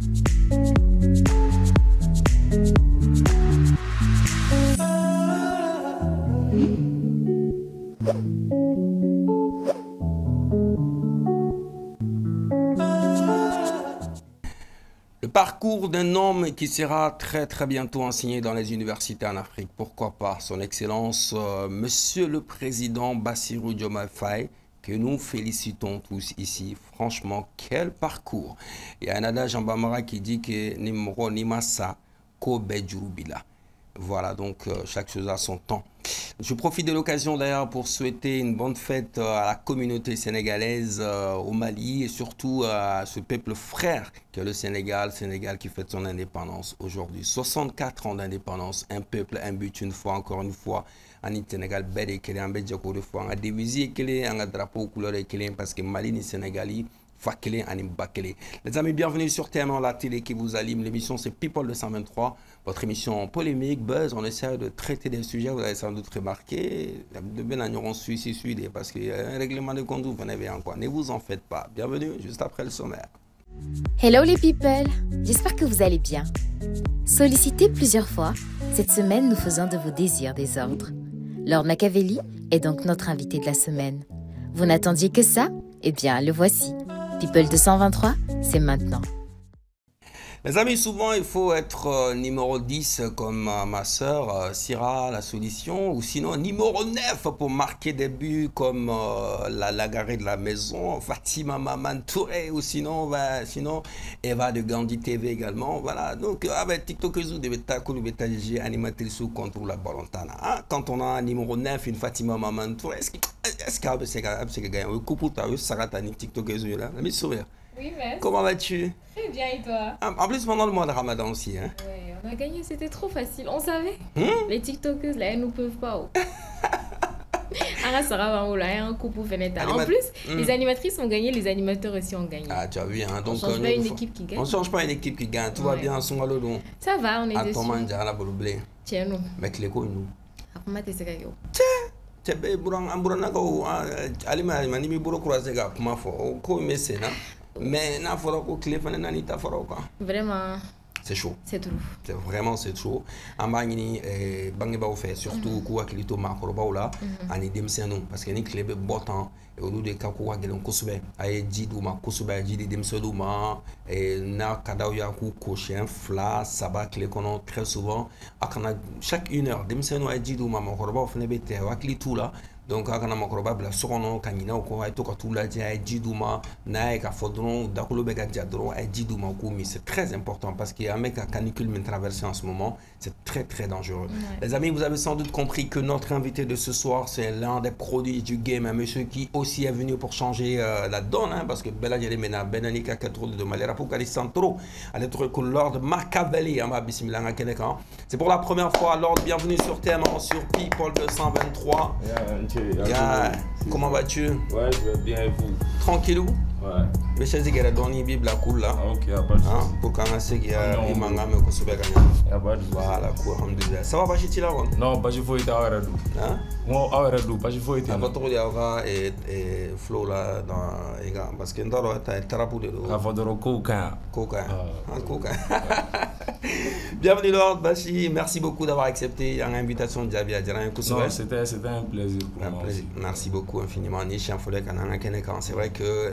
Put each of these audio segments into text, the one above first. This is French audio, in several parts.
Le parcours d'un homme qui sera très très bientôt enseigné dans les universités en Afrique. Pourquoi pas Son Excellence, euh, Monsieur le Président Bassirou Diomaye que nous félicitons tous ici. Franchement, quel parcours Il y a un adage en Bamara qui dit que Nimro Nimasa Kobe. Voilà, donc euh, chaque chose a son temps. Je profite de l'occasion d'ailleurs pour souhaiter une bonne fête euh, à la communauté sénégalaise euh, au Mali et surtout à ce peuple frère que le Sénégal, Sénégal qui fête son indépendance aujourd'hui. 64 ans d'indépendance, un peuple, un but, une fois, encore une fois. En Sénégal, en de fois. On a divisé qu'elle est en drapeau couleur et qu'elle parce que Mali ni Sénégali. Fakele Anim Bakele. Les amis, bienvenue sur TM la télé qui vous allume. L'émission c'est People 223, votre émission polémique, buzz. On essaie de traiter des sujets, vous avez sans doute remarqué. De bien en Suisse suite parce qu'il y a un règlement de conduite, vous n'avez encore. Ne vous en faites pas. Bienvenue juste après le sommaire. Hello les people, j'espère que vous allez bien. Sollicité plusieurs fois, cette semaine nous faisons de vos désirs des ordres. Lord Machiavelli est donc notre invité de la semaine. Vous n'attendiez que ça? Eh bien, le voici. People 223, c'est maintenant. Les amis, souvent il faut être euh, numéro 10 comme euh, ma sœur euh, Syrah, la solution, ou sinon numéro 9 pour marquer des buts comme la Lagarée de la maison, Fatima Maman Touré, ou sinon, bah, sinon Eva de Gandhi TV également. Voilà, donc avec TikTok, vous devez animateur animatrice sous contrôle la Balontana. Hein? Quand on a un numéro 9, une Fatima Maman Touré, est-ce que c'est gagné Le coup pour ta TikTok, là, la mise oui, mais. Comment vas-tu? Très bien, et toi? Ah, En plus, pendant le mois de Ramadan aussi. Hein. Ouais, on a gagné, c'était trop facile. On savait? Hmm? Les TikTokers, là, elles ne peuvent pas. Oh. Un coup pour Veneta. En plus, hmm. les animatrices ont gagné, les animateurs aussi ont gagné. Ah, tu as vu, hein. Donc, on change pas une équipe qui gagne. On change pas une équipe qui gagne. Tout va bien, son galon. Ça va, on est dessus. Attends, la blé. Tiens, nous. Mais les couilles, nous. Après, tu sais Tiens cɛ buran an buranakaw ale ma ma n'i b'i bolo kurase ka kuma fɔ o ko in bɛ sen na mais n'a fɔra ko tile fana nani ta fara o kan vraiment. C'est chaud. C'est trop c'est vraiment c'est chaud. An b'a ɲini eh, bangebaaw fɛ surtout k'u hakili to maakɔrɔbaw la ani denmisɛnninw parce que ni tile bɛ bɔ tan olu de ka ko ka gɛlɛn kosɛbɛ a ye ji d'u ma kosɛbɛ a ye ji di denmisɛnninw ma n'a ka d'aw y'a k'u ko siɲɛ fila saba tile kɔnɔ très souvent. A kana chaque une heure denmisɛnninw a ye ji d'u ma maakɔrɔbaw fana bɛ tɛ hakili t'u la donc a kana makɔrɔba bila so kɔnɔ ka ɲinɛ o kɔ a ye to ka t'u lajɛ a ye ji d'u ma n'a ye k'a fɔ dɔrɔn dakolo bɛ ka ja dɔrɔn a ye ji d'u ma k'u min c'est très important parce que an bɛ ka canicule min traverser en ce moment c'est très très dangereux. Ouais. les amis vous avez sans doute compris que notre invité de ce soir c'est l'un des produits du game un monsieur qui aussi est venu pour changer euh, la donne hein, parce que bɛɛ lajɛlen bɛna bɛnani ka kɛcogo de malera pour kali santoro ale tɔgɔ ko lord machiavelli an b'a bisimila an ka kɛnɛ kan c'est pour la première fois lord bienvenue sur TM sur People 223 yeah, Yeah. Comment vas-tu? Ouais, je vais bien et vous? Tranquillou? Pour qu'on ait qu'il y a Non, un manga, non. mais qu'on se fait Y'a pas de soucis. Voilà, cool, alhamdulillah. Ça va Non, basi foyi tɛ aw yɛrɛ don Hein? N ko aw yɛrɛ don basi foyi tɛ A yen pas nɔ. trop d'avoir ka flow là dans les gars parce que n t'a dɔn ta tarapu de k'a don fɔ dɔrɔn kow ka ɲi ko ka ɲi. Ah. Ka ɲi. Bienvenue Lord Bashi, merci beaucoup d'avoir accepté invitation Jabi Adjaran non Kousouba. c'était c'était un plaisir pour moi. Merci beaucoup infiniment. C'est vrai que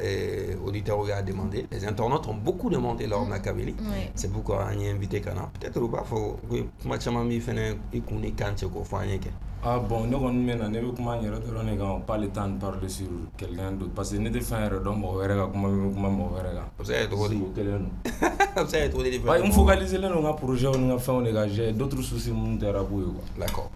eh, auditeurs ont demandé, les internautes ont beaucoup demandé Lord Machiavelli. Ouais. C'est pourquoi on y a invité Kana. Peut-être ou pas, faut que moi chama mi fene ikuni kanche ko fanye ke. Ah bon ne kɔni bɛ na ne bɛ kuma n yɛrɛ dɔrɔn de kan pas le temps de parler sur quelqu'un d'autre parce que ne tɛ fɛn yɛrɛ dɔn mɔgɔ wɛrɛ ka kuma bɛ kuma mɔgɔ wɛrɛ kan Vous savez trop Sigi o kelen don Vous savez trop des Ouais, n focaliselen don n ka projet ni n ka fɛnw de kan j'ai d'autres soucis minnu tɛ arabu ye quoi D'accord.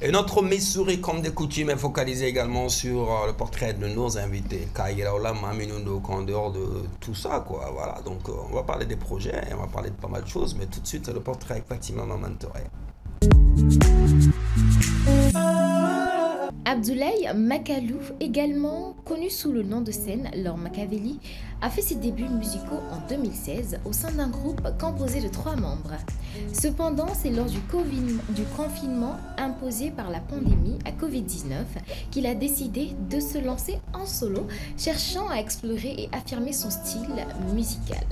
Et notre mesure, comme de coutume, est focalisée également sur euh, le portrait de nos invités. Kaira Ola, Maminundo, en dehors de tout ça, quoi. Voilà. Donc, euh, on va parler des projets, on va parler de pas mal de choses, mais tout de suite, c'est le portrait avec Fatima Mamantore. Abdoulaye Makalou, également connu sous le nom de scène Lord Machiavelli, a fait ses débuts musicaux en 2016 au sein d'un groupe composé de trois membres. Cependant, c'est lors du, du confinement imposé par la pandémie à Covid-19 qu'il a décidé de se lancer en solo, cherchant à explorer et affirmer son style musical.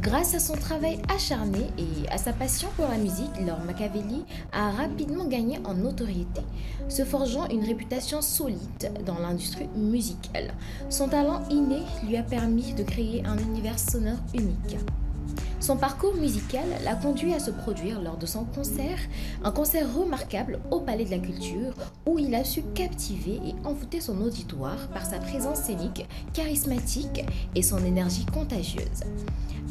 Grâce à son travail acharné et à sa passion pour la musique, Lord Machiavelli a rapidement gagné en notoriété, se forgeant une réputation solide dans l'industrie musicale. Son talent inné lui a permis de créer un univers sonore unique. Son parcours musical l'a conduit à se produire lors de son concert, un concert remarquable au Palais de la Culture, où il a su captiver et envoûter son auditoire par sa présence scénique charismatique et son énergie contagieuse.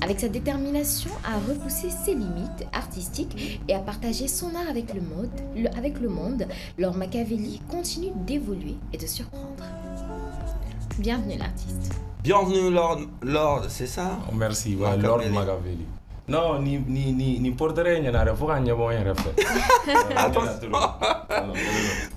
Avec sa détermination à repousser ses limites artistiques et à partager son art avec le monde, le, Machiavelli continue d'évoluer et de surprendre. Bienvenue l'artiste. Bienvenue Lord, Lord c'est ça? Oh, Merci, ouais, Lord Machiavelli. Non, ni, ni, ni, ni porterait faut qu'on y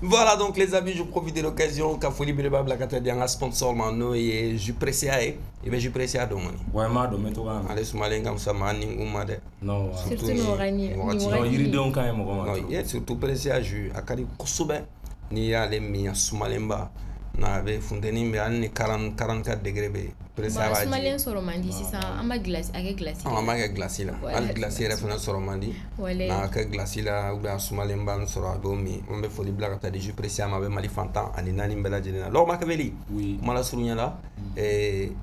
Voilà donc les amis, je profite de l'occasion qu'a folie Bileba Blakata Dianga sponsor mano et je pressé à et ben je pressé à domani. Ouais, ma domé to kan. Allez sumalen kam sa mani nguma de. Non, surtout no rani. Non, yiri don kan mo ko ma. Non, surtout pressé à jus akari kusube ni ya le mi sumalemba. Na bɛ funteni bɛ hali ni 44 degré bɛ yen sɔrɔ man di sisan an b'a glace a kɛ glace an b'a kɛ glace la hali glace yɛrɛ fana sɔrɔ man di n'a kɛ glace la bien a sumalen b'a sɔrɔ a b'o min an bɛ foli bila ka taa di jus pressé ma a bɛ mali fantan ani naani bɛɛ lajɛlen na lɔgɔ makɛbeli kuma la surunya la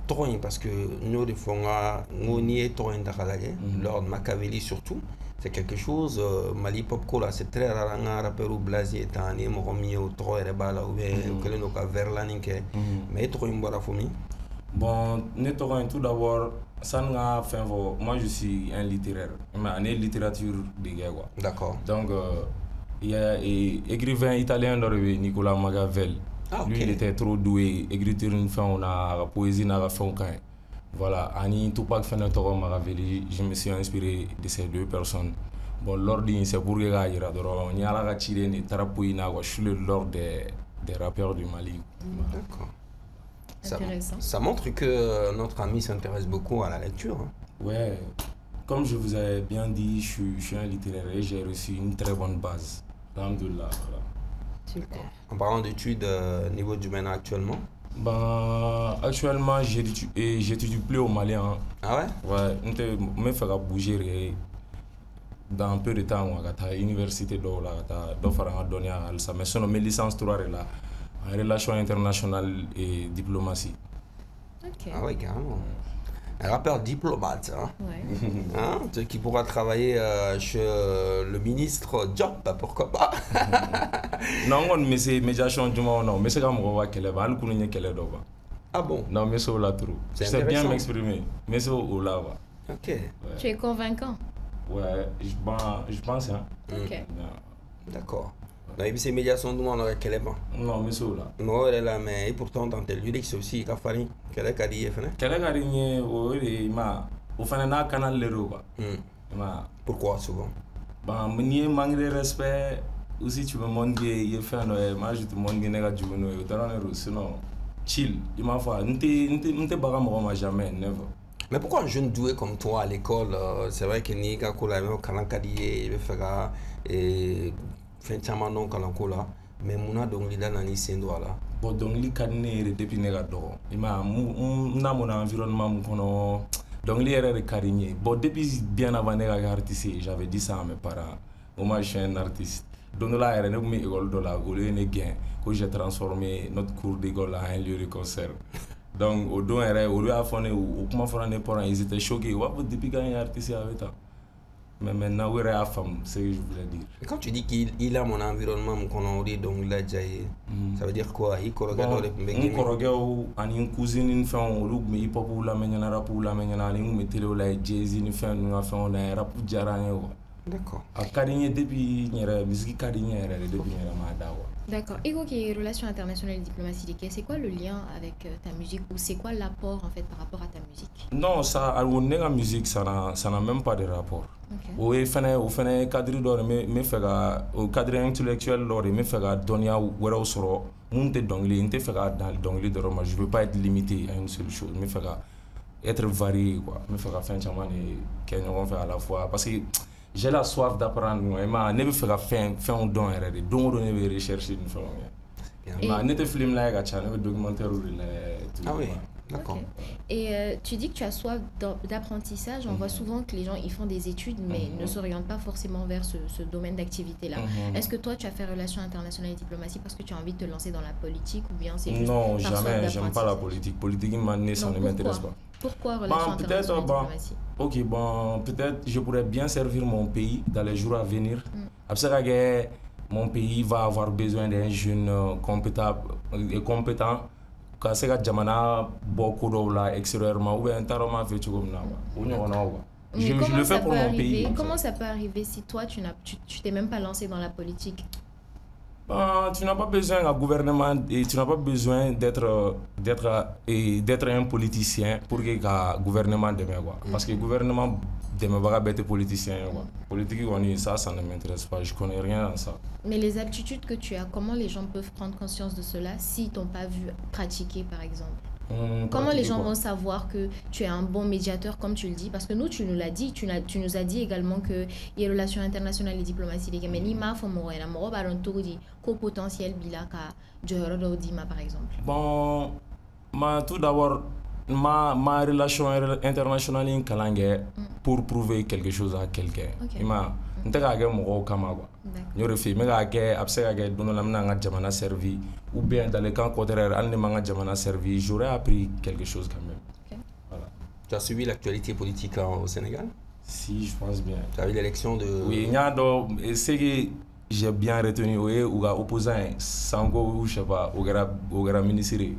tɔgɔ in parce que n y'o de fɔ n ka n ko n'i ye tɔgɔ in ta k'a lajɛ lord makaveli surtout c'est quelque chose euh, mali pop ko la c'est très rare an ka rappeur blazi ye tan ni ye mɔgɔ min ye o tɔgɔ yɛrɛ b'a la ou bien o kɛlen don ka verlanin kɛ mais e tɔgɔ in bɔra fo min bon ne tɔgɔ in tout d'abord sani ka fɛn fɔ moi je suis un littéraire. Mais ye littérature de kɛ quoi d'accord. Donc euh, il y a écrivain italien dɔ de bɛ Nicolas Machiavel. Ah, okay. lui il était trop doué. Écriture ni fɛnw na a ka poésie n'a ka fɛnw Voilà, Ani Tupac fɛnɛ tɔgɔ Machiavelli, je me suis inspiré de ces deux personnes. Bon, l'ordre c'est pour que k'a yira dɔrɔn n y'ala ka ciden de taara po in na quoi. Je suis le lord des, des rappeurs du Mali. D'accord. Ça, ça, montre que notre ami s'intéresse beaucoup à la lecture. Hein. Ouais, comme je vous ai bien dit, je suis, je suis un littéraire et j'ai reçu une très bonne base. Alhamdulillah. Voilà. Super. En parlant d'études, euh, niveau du MENA actuellement ben, actuellement, j'étudie plus au Mali. Hein. Ah ouais? Ouais, je me bouger dans un peu de temps à l'université de la faire donner à ça. Mais sinon, mes licences 3 là, en relations internationales et diplomatie. Ok. Ah ouais, carrément un rappeur diplomate, hein, ouais. hein qui pourra travailler euh, chez euh, le ministre Job, pourquoi pas Non, mais c'est médiation du monde, non, mais c'est comme on voit qu'elle est mal connue qu'elle est Ah bon? Non, mais c'est là trop. Je sais bien m'exprimer, mais c'est au là. Ok. Ouais. Tu es convaincant? Ouais, je, je pense. Hein. Ok. D'accord. Donc, c'est médiation du monde avec quel Non, mais c'est là? Non, elle est là, mais pourtant, dans tes lyrics aussi, il a fallu qu'elle ait carrière. Qu'elle ait carrière, oui, ma. Au final, n'a canal le roi. Pourquoi souvent? Me manque de respect. Aussi, tu il fait un moi je te montre un sinon chill. Il m'a comme jamais, never. Mais pourquoi un jeune doué comme toi à l'école, euh, c'est vrai que ni ka ko la même kalan kadiye, il veut faire et fɛn caman dɔn kalanko la mɛ munna dɔnkilida nani sen don a la? Bon dɔnkili ka di ne yɛrɛ depuis ne ka dɔgɔ. I ma n na mɔna environnement mun kɔnɔ dɔnkili yɛrɛ de ka di n ye. Bon depuis bien avant ne ka kɛ artiste j'avais dit ça à mes parents. O ma je suis un artiste. Don dɔ la yɛrɛ ne kun bɛ école dɔ la olu ye ne gɛn ko j'ai transformé notre cours d'école en un lieu de concert. Donc o don yɛrɛ olu y'a fɔ ne o kuma fɔra ne parents ils étaient choqués. U b'a fɔ depuis quand ye artiste a bɛ tan mais maintenant, où est la femme? C'est ce que je voulais dire. Et quand tu dis qu'il a mon environnement, mon donc là, ça veut dire quoi? Il corrige Il corrige ani une cousine une femme ou mais hip hop ou la menyana rap ou la menyana ani une télé ou la jazz une femme une femme na rap jarane D'accord. A kadinye depuis nyere musique kadinye depuis nyere ma dawa. D'accord. Et qui est relations internationales et diplomatie c'est quoi le lien avec euh, ta musique ou c'est quoi l'apport en fait par rapport à ta musique? Non, ça, alors, la musique, ça n'a même pas de rapport. O ye fɛnɛ o fɛnɛ kadiri dɔ de n fɛ ka o kadiri intellectuel dɔ de n bɛ fɛ ka dɔnniya wɛrɛw sɔrɔ. Mun tɛ dɔnkili n tɛ fɛ ka dan dɔnkili dɔrɔn ma. Je veux pas être limité à une seule chose. N bɛ fɛ ka être varié quoi. N bɛ fɛ ka fɛn caman de kɛ ɲɔgɔn fɛ à la fois. Parce que j'ai la soif d'apprendre i ma ne bɛ fɛ ka fɛn fɛnw dɔn yɛrɛ de. Don o don ne bɛ recherche ni fɛnw kɛ ne tɛ film lajɛ ka ca ne bɛ documentaire de lajɛ ah oui D'accord. Et euh, tu dis que tu as soif d'apprentissage. On voit souvent que les gens ils font des études, mais ne s'orientent pas forcément vers ce, ce domaine d'activité-là. Est-ce que toi, tu as fait relations internationales et diplomatie parce que tu as envie de te lancer dans la politique ou bien c'est juste Non, jamais. J'aime pas la politique. Politique, ça ne m'intéresse pas. Pourquoi relations bon, internationales et diplomatie? Ok, bon, peut-être je pourrais bien servir mon pays dans les jours à venir. Mm. mon pays va avoir besoin d'un jeune euh, compétent et compétent ka se ka jamana bɔ ko dɔw la extérieurement ou bien n t'a dɔn m'a fɛ cogo min na o ɲɔgɔnnaw quoi. Je, je, le fais pour mon pays. Comment ça peut arriver si toi, tu n'as, tu t'es même pas lancé dans la politique? Ben, tu n'as pas besoin d'un gouvernement et tu n'as pas besoin d'être d'être et d'être un politicien pour que le gouvernement demeure quoi. Parce que le gouvernement demeure pas être politicien quoi. Politique ça ça ne m'intéresse pas, je connais rien à ça. Mais les aptitudes que tu as, comment les gens peuvent prendre conscience de cela s'ils t'ont pas vu pratiquer par exemple? Comment les gens vont savoir que tu es un bon médiateur, comme tu le dis? Parce que nous, tu nous l'as dit, tu, tu, nous as dit également que les relations internationales et diplomatie, mais ni ma potentiel bilaka, par exemple. Bon, tout d'abord, ma, ma relation internationale in kalan pour prouver quelque chose à quelqu'un. Okay. Ima, n tɛ k'a kɛ mɔgɔw kama quoi. n y'o de f'i ye n bɛ k'a kɛ a bɛ se ka kɛ don dɔ la n bɛna n ka jamana servi ou bien dans le cas contraire hali ne ma n ka jamana servi j'aurais appris quelque chose quand même. Okay. Voilà. Tu as suivi l'actualité politique au Sénégal? Si, je pense bien. Tu as vu l'élection de... Oui, il y a donc, c'est que j'ai bien retenu o ye u ka opposant ye sanko ou je sais pas o kɛra o kɛra ministre ye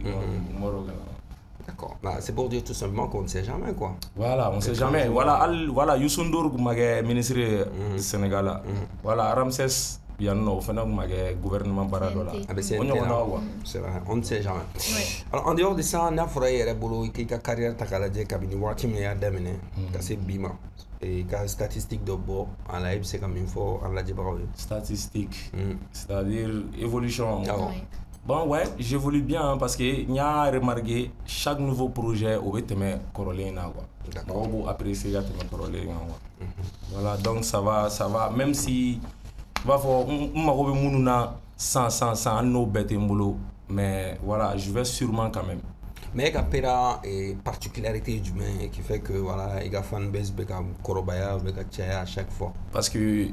D'accord. Bah, c'est pour dire tout simplement qu'on ne sait jamais, quoi. Voilà, on ne sait jamais. Voilà, al, voilà, Youssou Ndour, ministre du Sénégal. Mm. Voilà, Ramsès, il y a un fana gouvernement dɔ la on ne sait jamais. Alors en dehors de ça n'a fɔra e yɛrɛ bolo k'i ka carrière ta k'a lajɛ kabini waati min y'a daminɛ ka se bi ma ka statistique dɔ bɔ a la i bɛ se ka min fɔ an lajɛbagaw ye statistique. C'est à dire évolution Bon, ouais, j'évolue bien hein, parce que y a remarqué chaque nouveau projet au na quoi. Apprécier tɛmɛ kɔrɔlen kan quoi. Voilà, donc ça va, ça va. Même si, il va falloir, n mago bɛ minnu na san san san hali n'o bɛɛ tɛ n bolo, mais voilà, je vais sûrement quand même. Mais ka pera et particularité jumɛn qui fait que voilà i ka fan base ka ka à chaque fois. Parce que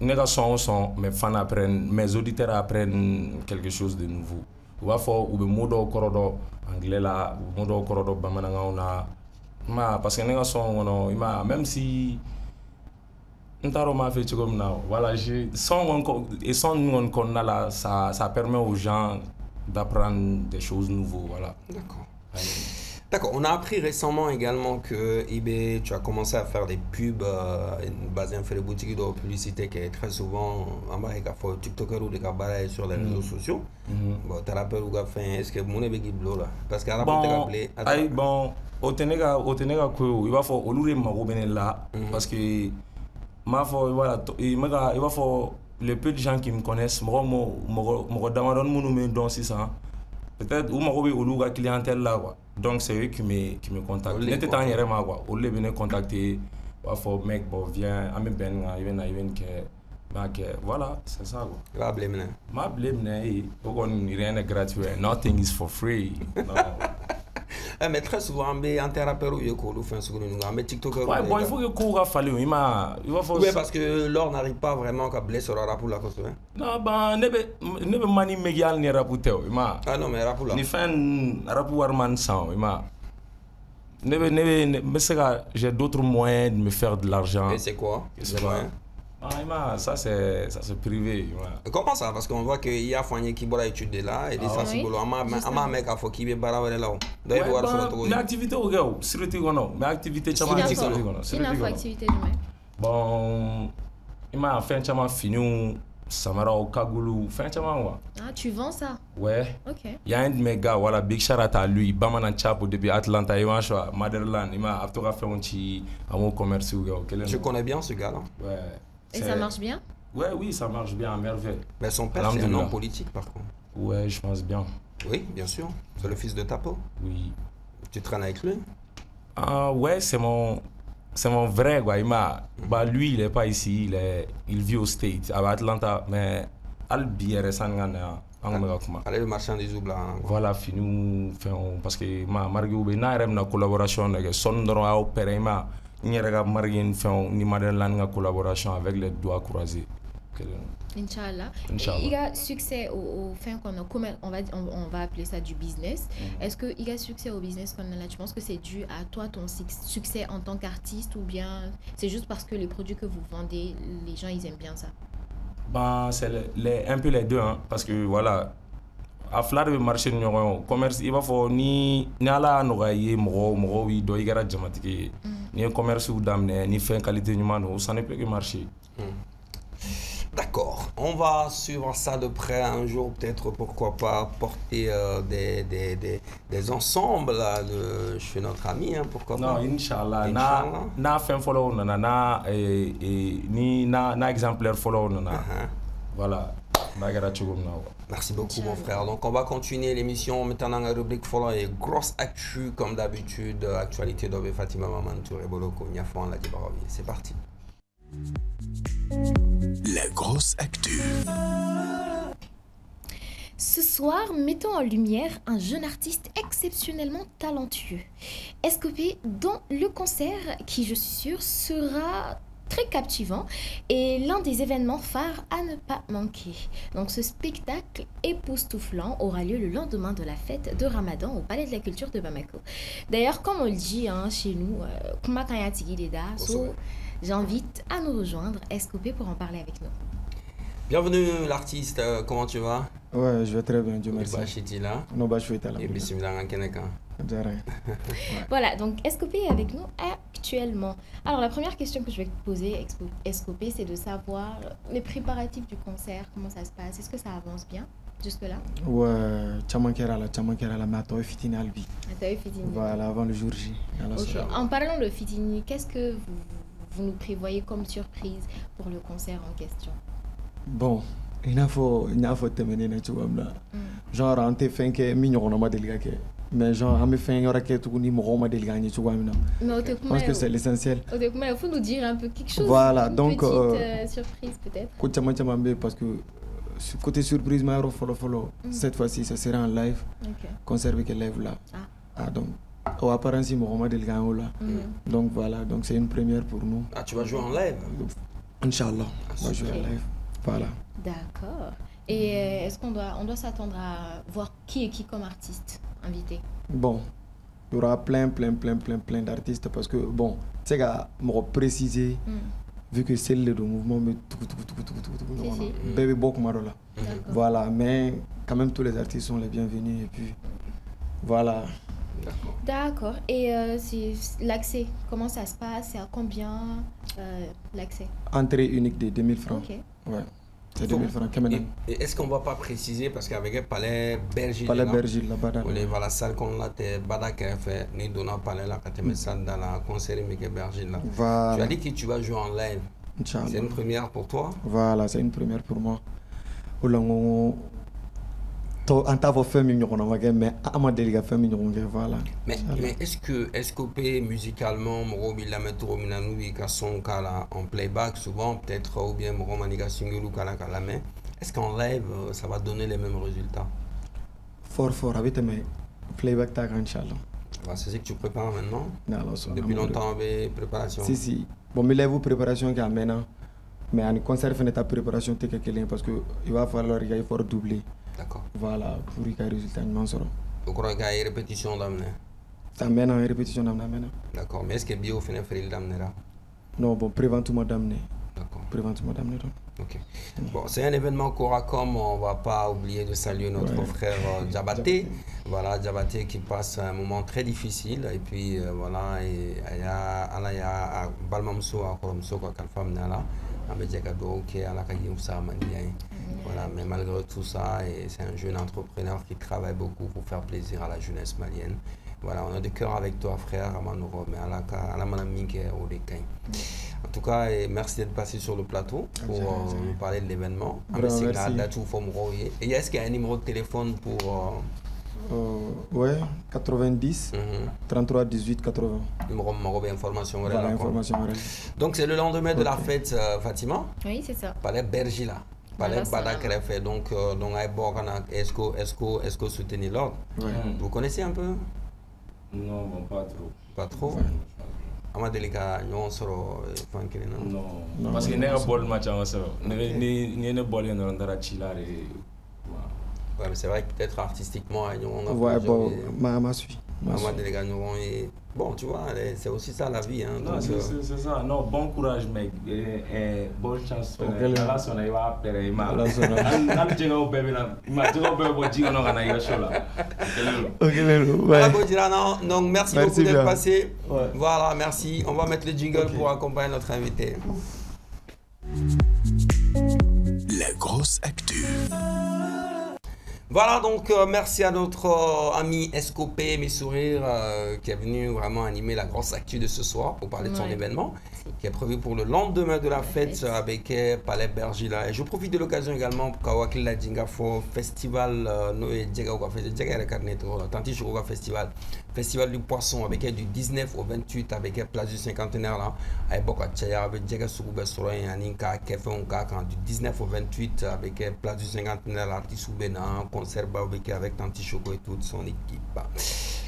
ne ka son o son mes fans apprennent mes auditeurs apprennent quelque chose de nouveau u b'a fɔ u bɛ mot dɔw kɔrɔ dɔn anglais la u bɛ mot dɔw kɔrɔ dɔn bamanankanw na i ma parce que ne ka son kɔnɔ i ma même si n t'a dɔn n b'a fɛ cogo min na voilà je son kɔni et son ninnu kɔni kɔnɔna la ça ça permet aux gens d'apprendre des choses nouveaux voilà. D'accord. D'accord, on a appris récemment également que eBay, tu as commencé à faire des pubs euh, basées sur les boutiques de publicité qui est très souvent en bas avec TikToker ou des cabarets sur les réseaux mm. sociaux. Mm-hmm. Bon, tu rappelles ou fait est-ce que mon est bleu là? Parce qu'à la bon, aïe, bon, au Ténéga, au Ténéga, il va falloir au lourd là mm-hmm. parce que ma voilà, il va falloir les peu de gens qui me connaissent, moi, moi, moi, moi, moi, moi, moi, ça peut-être ou mago bɛ olu ka clientèle la quoi donc c'est eux qui me qui me contactent ne tɛ taa n yɛrɛ ma quoi olu de bɛ ne contacter u b'a fɔ mec bon viens an bɛ bɛn nin kan i bɛ na i bɛ nin kɛ m'a kɛ voilà c'est ça quoi. i b'a bila minɛ. m'a bila minɛ ye o kɔni rien n'est gratuit nothing is for free. no. Eh, mais très souvent, on est interrapeur ou yoko, fait un on est TikToker. Ouais, bon, il faut que cours fallu, il m'a, il va falloir. Oui, parce que l'or n'arrive pas vraiment à blesser sur la rap pour la cause. Non, ben, ne be, ne be mani mégal ni rap il m'a. Ah non, mais rap là. Ni fin rap warman sans, il m'a. Ne be, ne be, mais c'est j'ai d'autres moyens de me faire de l'argent. Et c'est quoi? C'est quoi? Ah, ça c'est ça c'est privé. Ouais. Comment ça? Parce qu'on voit qu'il y a Fanny qui boit étude là et des ah, oui. ama mec a faut qui bara wala là. Ouais, bah, mais activité au gars, sur le tigono, mais activité chama sur le tigono. Sur le tigono. activité demain. Bon, il m'a fait chama fini Samara au Kagulu, fin chama quoi. Ah, tu vends ça? Ouais. OK. Il y a un de mes gars, voilà, Big shout à lui, Bamanan Chapo depuis Atlanta, il m'a choisi Motherland, il m'a fait un petit amour commercial. Je connais bien ce gars là. Ouais. Et ça marche bien? Ouais, oui, ça marche bien à merveille. Mais son père, c'est un homme politique, par contre. Ouais, je pense bien. Oui, bien sûr. C'est le fils de Tapo. Oui. Tu traînes avec lui? Ah ouais, c'est mon c'est mon vrai quoi. Il m'a bah lui il est pas ici, il est il vit au States à Atlanta mais al bière sangana an kun bɛ ka kuma ale bɛ marchandise bila voilà fɛnw parce que ma bɛ n'a collaboration dɔ kɛ sɔnni dɔrɔn a n yɛrɛ ka marigi ni fɛnw ni Madeleine ka collaboration avec les doigts croisés Inch'Allah. Il y a succès au, fin qu'on a, on va, on, va appeler ça du business. Mm. Est-ce qu'il y a succès au business qu'on a là Tu penses que c'est dû à toi, ton succès en tant qu'artiste ou bien c'est juste parce que les produits que vous vendez, les gens, ils aiment bien ça? Ben, C'est les, un peu les deux, hein, parce que voilà, a fila de bɛ marché ni ɲɔgɔn ye commerce i b'a fɔ ni ni ala y'a nɔgɔya i ye mɔgɔ mɔgɔw b'i dɔn i kɛra jamatigi ye mm. N'i ye commerce daminɛ ni fɛn qualité ɲuman don ça ne peut que marcher mm. D'accord, on va suivre ça de près un jour, peut-être pourquoi pas porter euh, des, des, des, des, ensembles là, de, chez notre ami, hein, pourquoi non, pas. Non, Inch'Allah, na, na fin follow nana, na, et, et, ni na, na exemplaire follow nana. Uh -huh. Voilà. Merci beaucoup mon frère. Donc on va continuer l'émission maintenant la rubrique follow et grosse actu comme d'habitude, actualité de Fatima Mamantour et Boloko Niafon la C'est parti. La grosse actu. Ce soir, mettons en lumière un jeune artiste exceptionnellement talentueux. Escopé dont le concert, qui je suis sûre sera très captivant et l'un des événements phares à ne pas manquer. Donc ce spectacle époustouflant aura lieu le lendemain de la fête de Ramadan au Palais de la Culture de Bamako. D'ailleurs, comme on le dit hein, chez nous, euh, J'invite à nous rejoindre Escopé pour en parler avec nous. Bienvenue l'artiste, euh, comment tu vas? Ouais, je vais très bien, Dieu merci. là. Non, bah, je suis là. Et bismillah, Voilà, donc Escopé est avec nous actuellement. Alors la première question que je vais te poser, Escopé, c'est de savoir les préparatifs du concert, comment ça se passe, est-ce que ça avance bien jusque-là? Ouais, Chamankera là, Chamankera là, mais attends, Fitini Albi. Fitini. Voilà, avant le jour J. En parlant de Fitini, qu'est-ce que vous vous nous prévoyez comme surprise pour le concert en question? Bon, il faut il faut terminer tu vois là. Genre on t'a fait que mi ɲɔgɔnna ma deli kɛ mais genre an bɛ fɛn wɛrɛ kɛ tuguni mɔgɔw ma deli k'an ye cogoya min na. Je pense que c'est l'essentiel. Ye, faut nous dire un peu quelque chose. Voilà, une donc petite euh, euh, surprise peut-être. Ko caman caman bɛ parce que côté surprise ma yɔrɔ fɔlɔ fɔlɔ cette fois-ci ça sera en live. Okay. Concert bɛ kɛ live là. Ah. Ah donc au apparence Mohamed El là. Mm. Donc voilà, donc c'est une première pour nous. Ah, tu vas jouer en live? Inch'Allah, on va jouer en live. Voilà. D'accord. Et euh, est-ce qu'on doit, on doit s'attendre à voir qui est qui comme artiste? Invité Bon, il y aura plein, plein, plein, plein, plein d'artistes parce que, bon, tu sais, me préciser, mm. vu que c'est le mouvement, mais tout, tout, tout, tout, tout, tout, bébé beaucoup là. Voilà, mais quand même, tous les artistes sont les bienvenus et puis, voilà. D'accord. Et euh, l'accès, comment ça se passe? C'est à combien euh, l'accès? Entrée unique de 2000 francs. Ok. Ouais. C'est 2000 francs. Et, est-ce qu'on ne va pas préciser, parce qu'avec le palais Bergil, palais Bergil là-bas, voilà, la salle qu'on a, c'est Bada qui a fait, ni donna palais tu mets ça dans la concert, mais Bergil là. Voilà. Tu as dit que tu vas jouer en live. C'est une première pour toi? Voilà, c'est une première pour moi an t'a fɔ fɛn min ɲɔgɔnna ma kɛ mais an ma deli ka fɛn min ɲɔgɔn kɛ voilà. Mais, mais est ce que est ce que peut musicalement mɔgɔw b'i lamɛn cogo min na n'u b'i ka son k'a la en playback souvent peut-être ou bien mɔgɔ man'i ka single k'a la k'a lamɛn est ce qu'en live euh, ça va donner les mêmes résultats? Fort fort a bɛ tɛmɛ playback ta kan inchallah. C'est ce que tu prépares maintenant? Depuis longtemps avec préparation. Si si. Bon mais live préparation kɛ a mɛnna mais ani concert fɛnɛ ta préparation tɛ kɛ kelen parce que il va falloir i ka effort doubler D'accord. Voilà, pour y avoir résultat ɲuman sɔrɔ. O kɔrɔ k'a ye répétition daminɛ. A mɛnna répétition daminɛ a mɛnna. D'accord, mais est-ce que bio fɛnɛ feereli daminɛra? Non, bon, préventu ma daminɛ. D'accord. Préventu ma daminɛ dɔn. Ok. Bon, c'est un événement Coracom, on va pas oublier de saluer notre ouais. frère euh, Diabaté. Voilà, Diabaté qui passe un moment très difficile. Et puis, euh, voilà, il y a, il y a Balmamso, Akoromso, Kalfam Nala. Amedjaka Donc, à la Kayousa, Maniaï. Voilà, mais malgré tout ça, c'est un jeune entrepreneur qui travaille beaucoup pour faire plaisir à la jeunesse malienne. Voilà, on a de cœur avec toi, frère, à mais à la En tout cas, merci d'être passé sur le plateau pour euh, nous parler de l'événement. Merci. Et est-ce qu'il y a un numéro de téléphone pour. Euh... Euh, ouais, 90 33 18 80. Numéro de information. Voilà, information Donc c'est le lendemain de la fête, euh, Fatima? Oui, c'est ça. Palais Bergila. Palais bada kɛrɛfɛ donc euh, donc a ye bɔ ka na esco esco esco soutenir l'ordre? Vous connaissez un peu? Non bon pas trop. Pas trop? A ma deli ka ɲɔgɔn sɔrɔ fan kelen na non. Parce que ne ka bɔli ma caman sɔrɔ ni ni ne bɔlen dɔrɔn n taara ci la de Ouais, mais c'est vrai que peut-être artistiquement, on a Ouais, bon, ma, ma suit. Maman et Bon, tu vois, c'est aussi ça la vie. Hein, non, c'est ça. Non, bon courage, mec. Et, et bonne chance. Ala sɔnna i b'a pɛrɛ i ma. Ala sɔnna. Hali jɛgɛ o bɛɛ bɛ na. Ma jɛgɛ o bɛɛ bɛ bɔ ji kɔnɔ ka na i ka show la. Ok, Voilà, Donc, merci, merci beaucoup d'être passé. Ouais. Voilà, merci. On va mettre le jingle okay. pour accompagner notre invité. La grosse actu. Voilà, donc euh, merci à notre euh, ami Escopé Mes Sourires euh, qui est venu vraiment animer la grosse actu de ce soir pour parler de son événement qui est prévu pour le lendemain de la fête avec Palais Bergila. Et je profite de l'occasion également pour Kawakil la Djingafo Festival Noé Tanti Festival Festival du Poisson avec du 19 au 28 avec place du cinquantenaire là avec Boka Tchaya avec Djaga Soukoube Soroyen Aninka Kefon du 19 au 28 avec place du cinquantenaire l'artiste Soubena concert avec Tanti Choco et toute son équipe.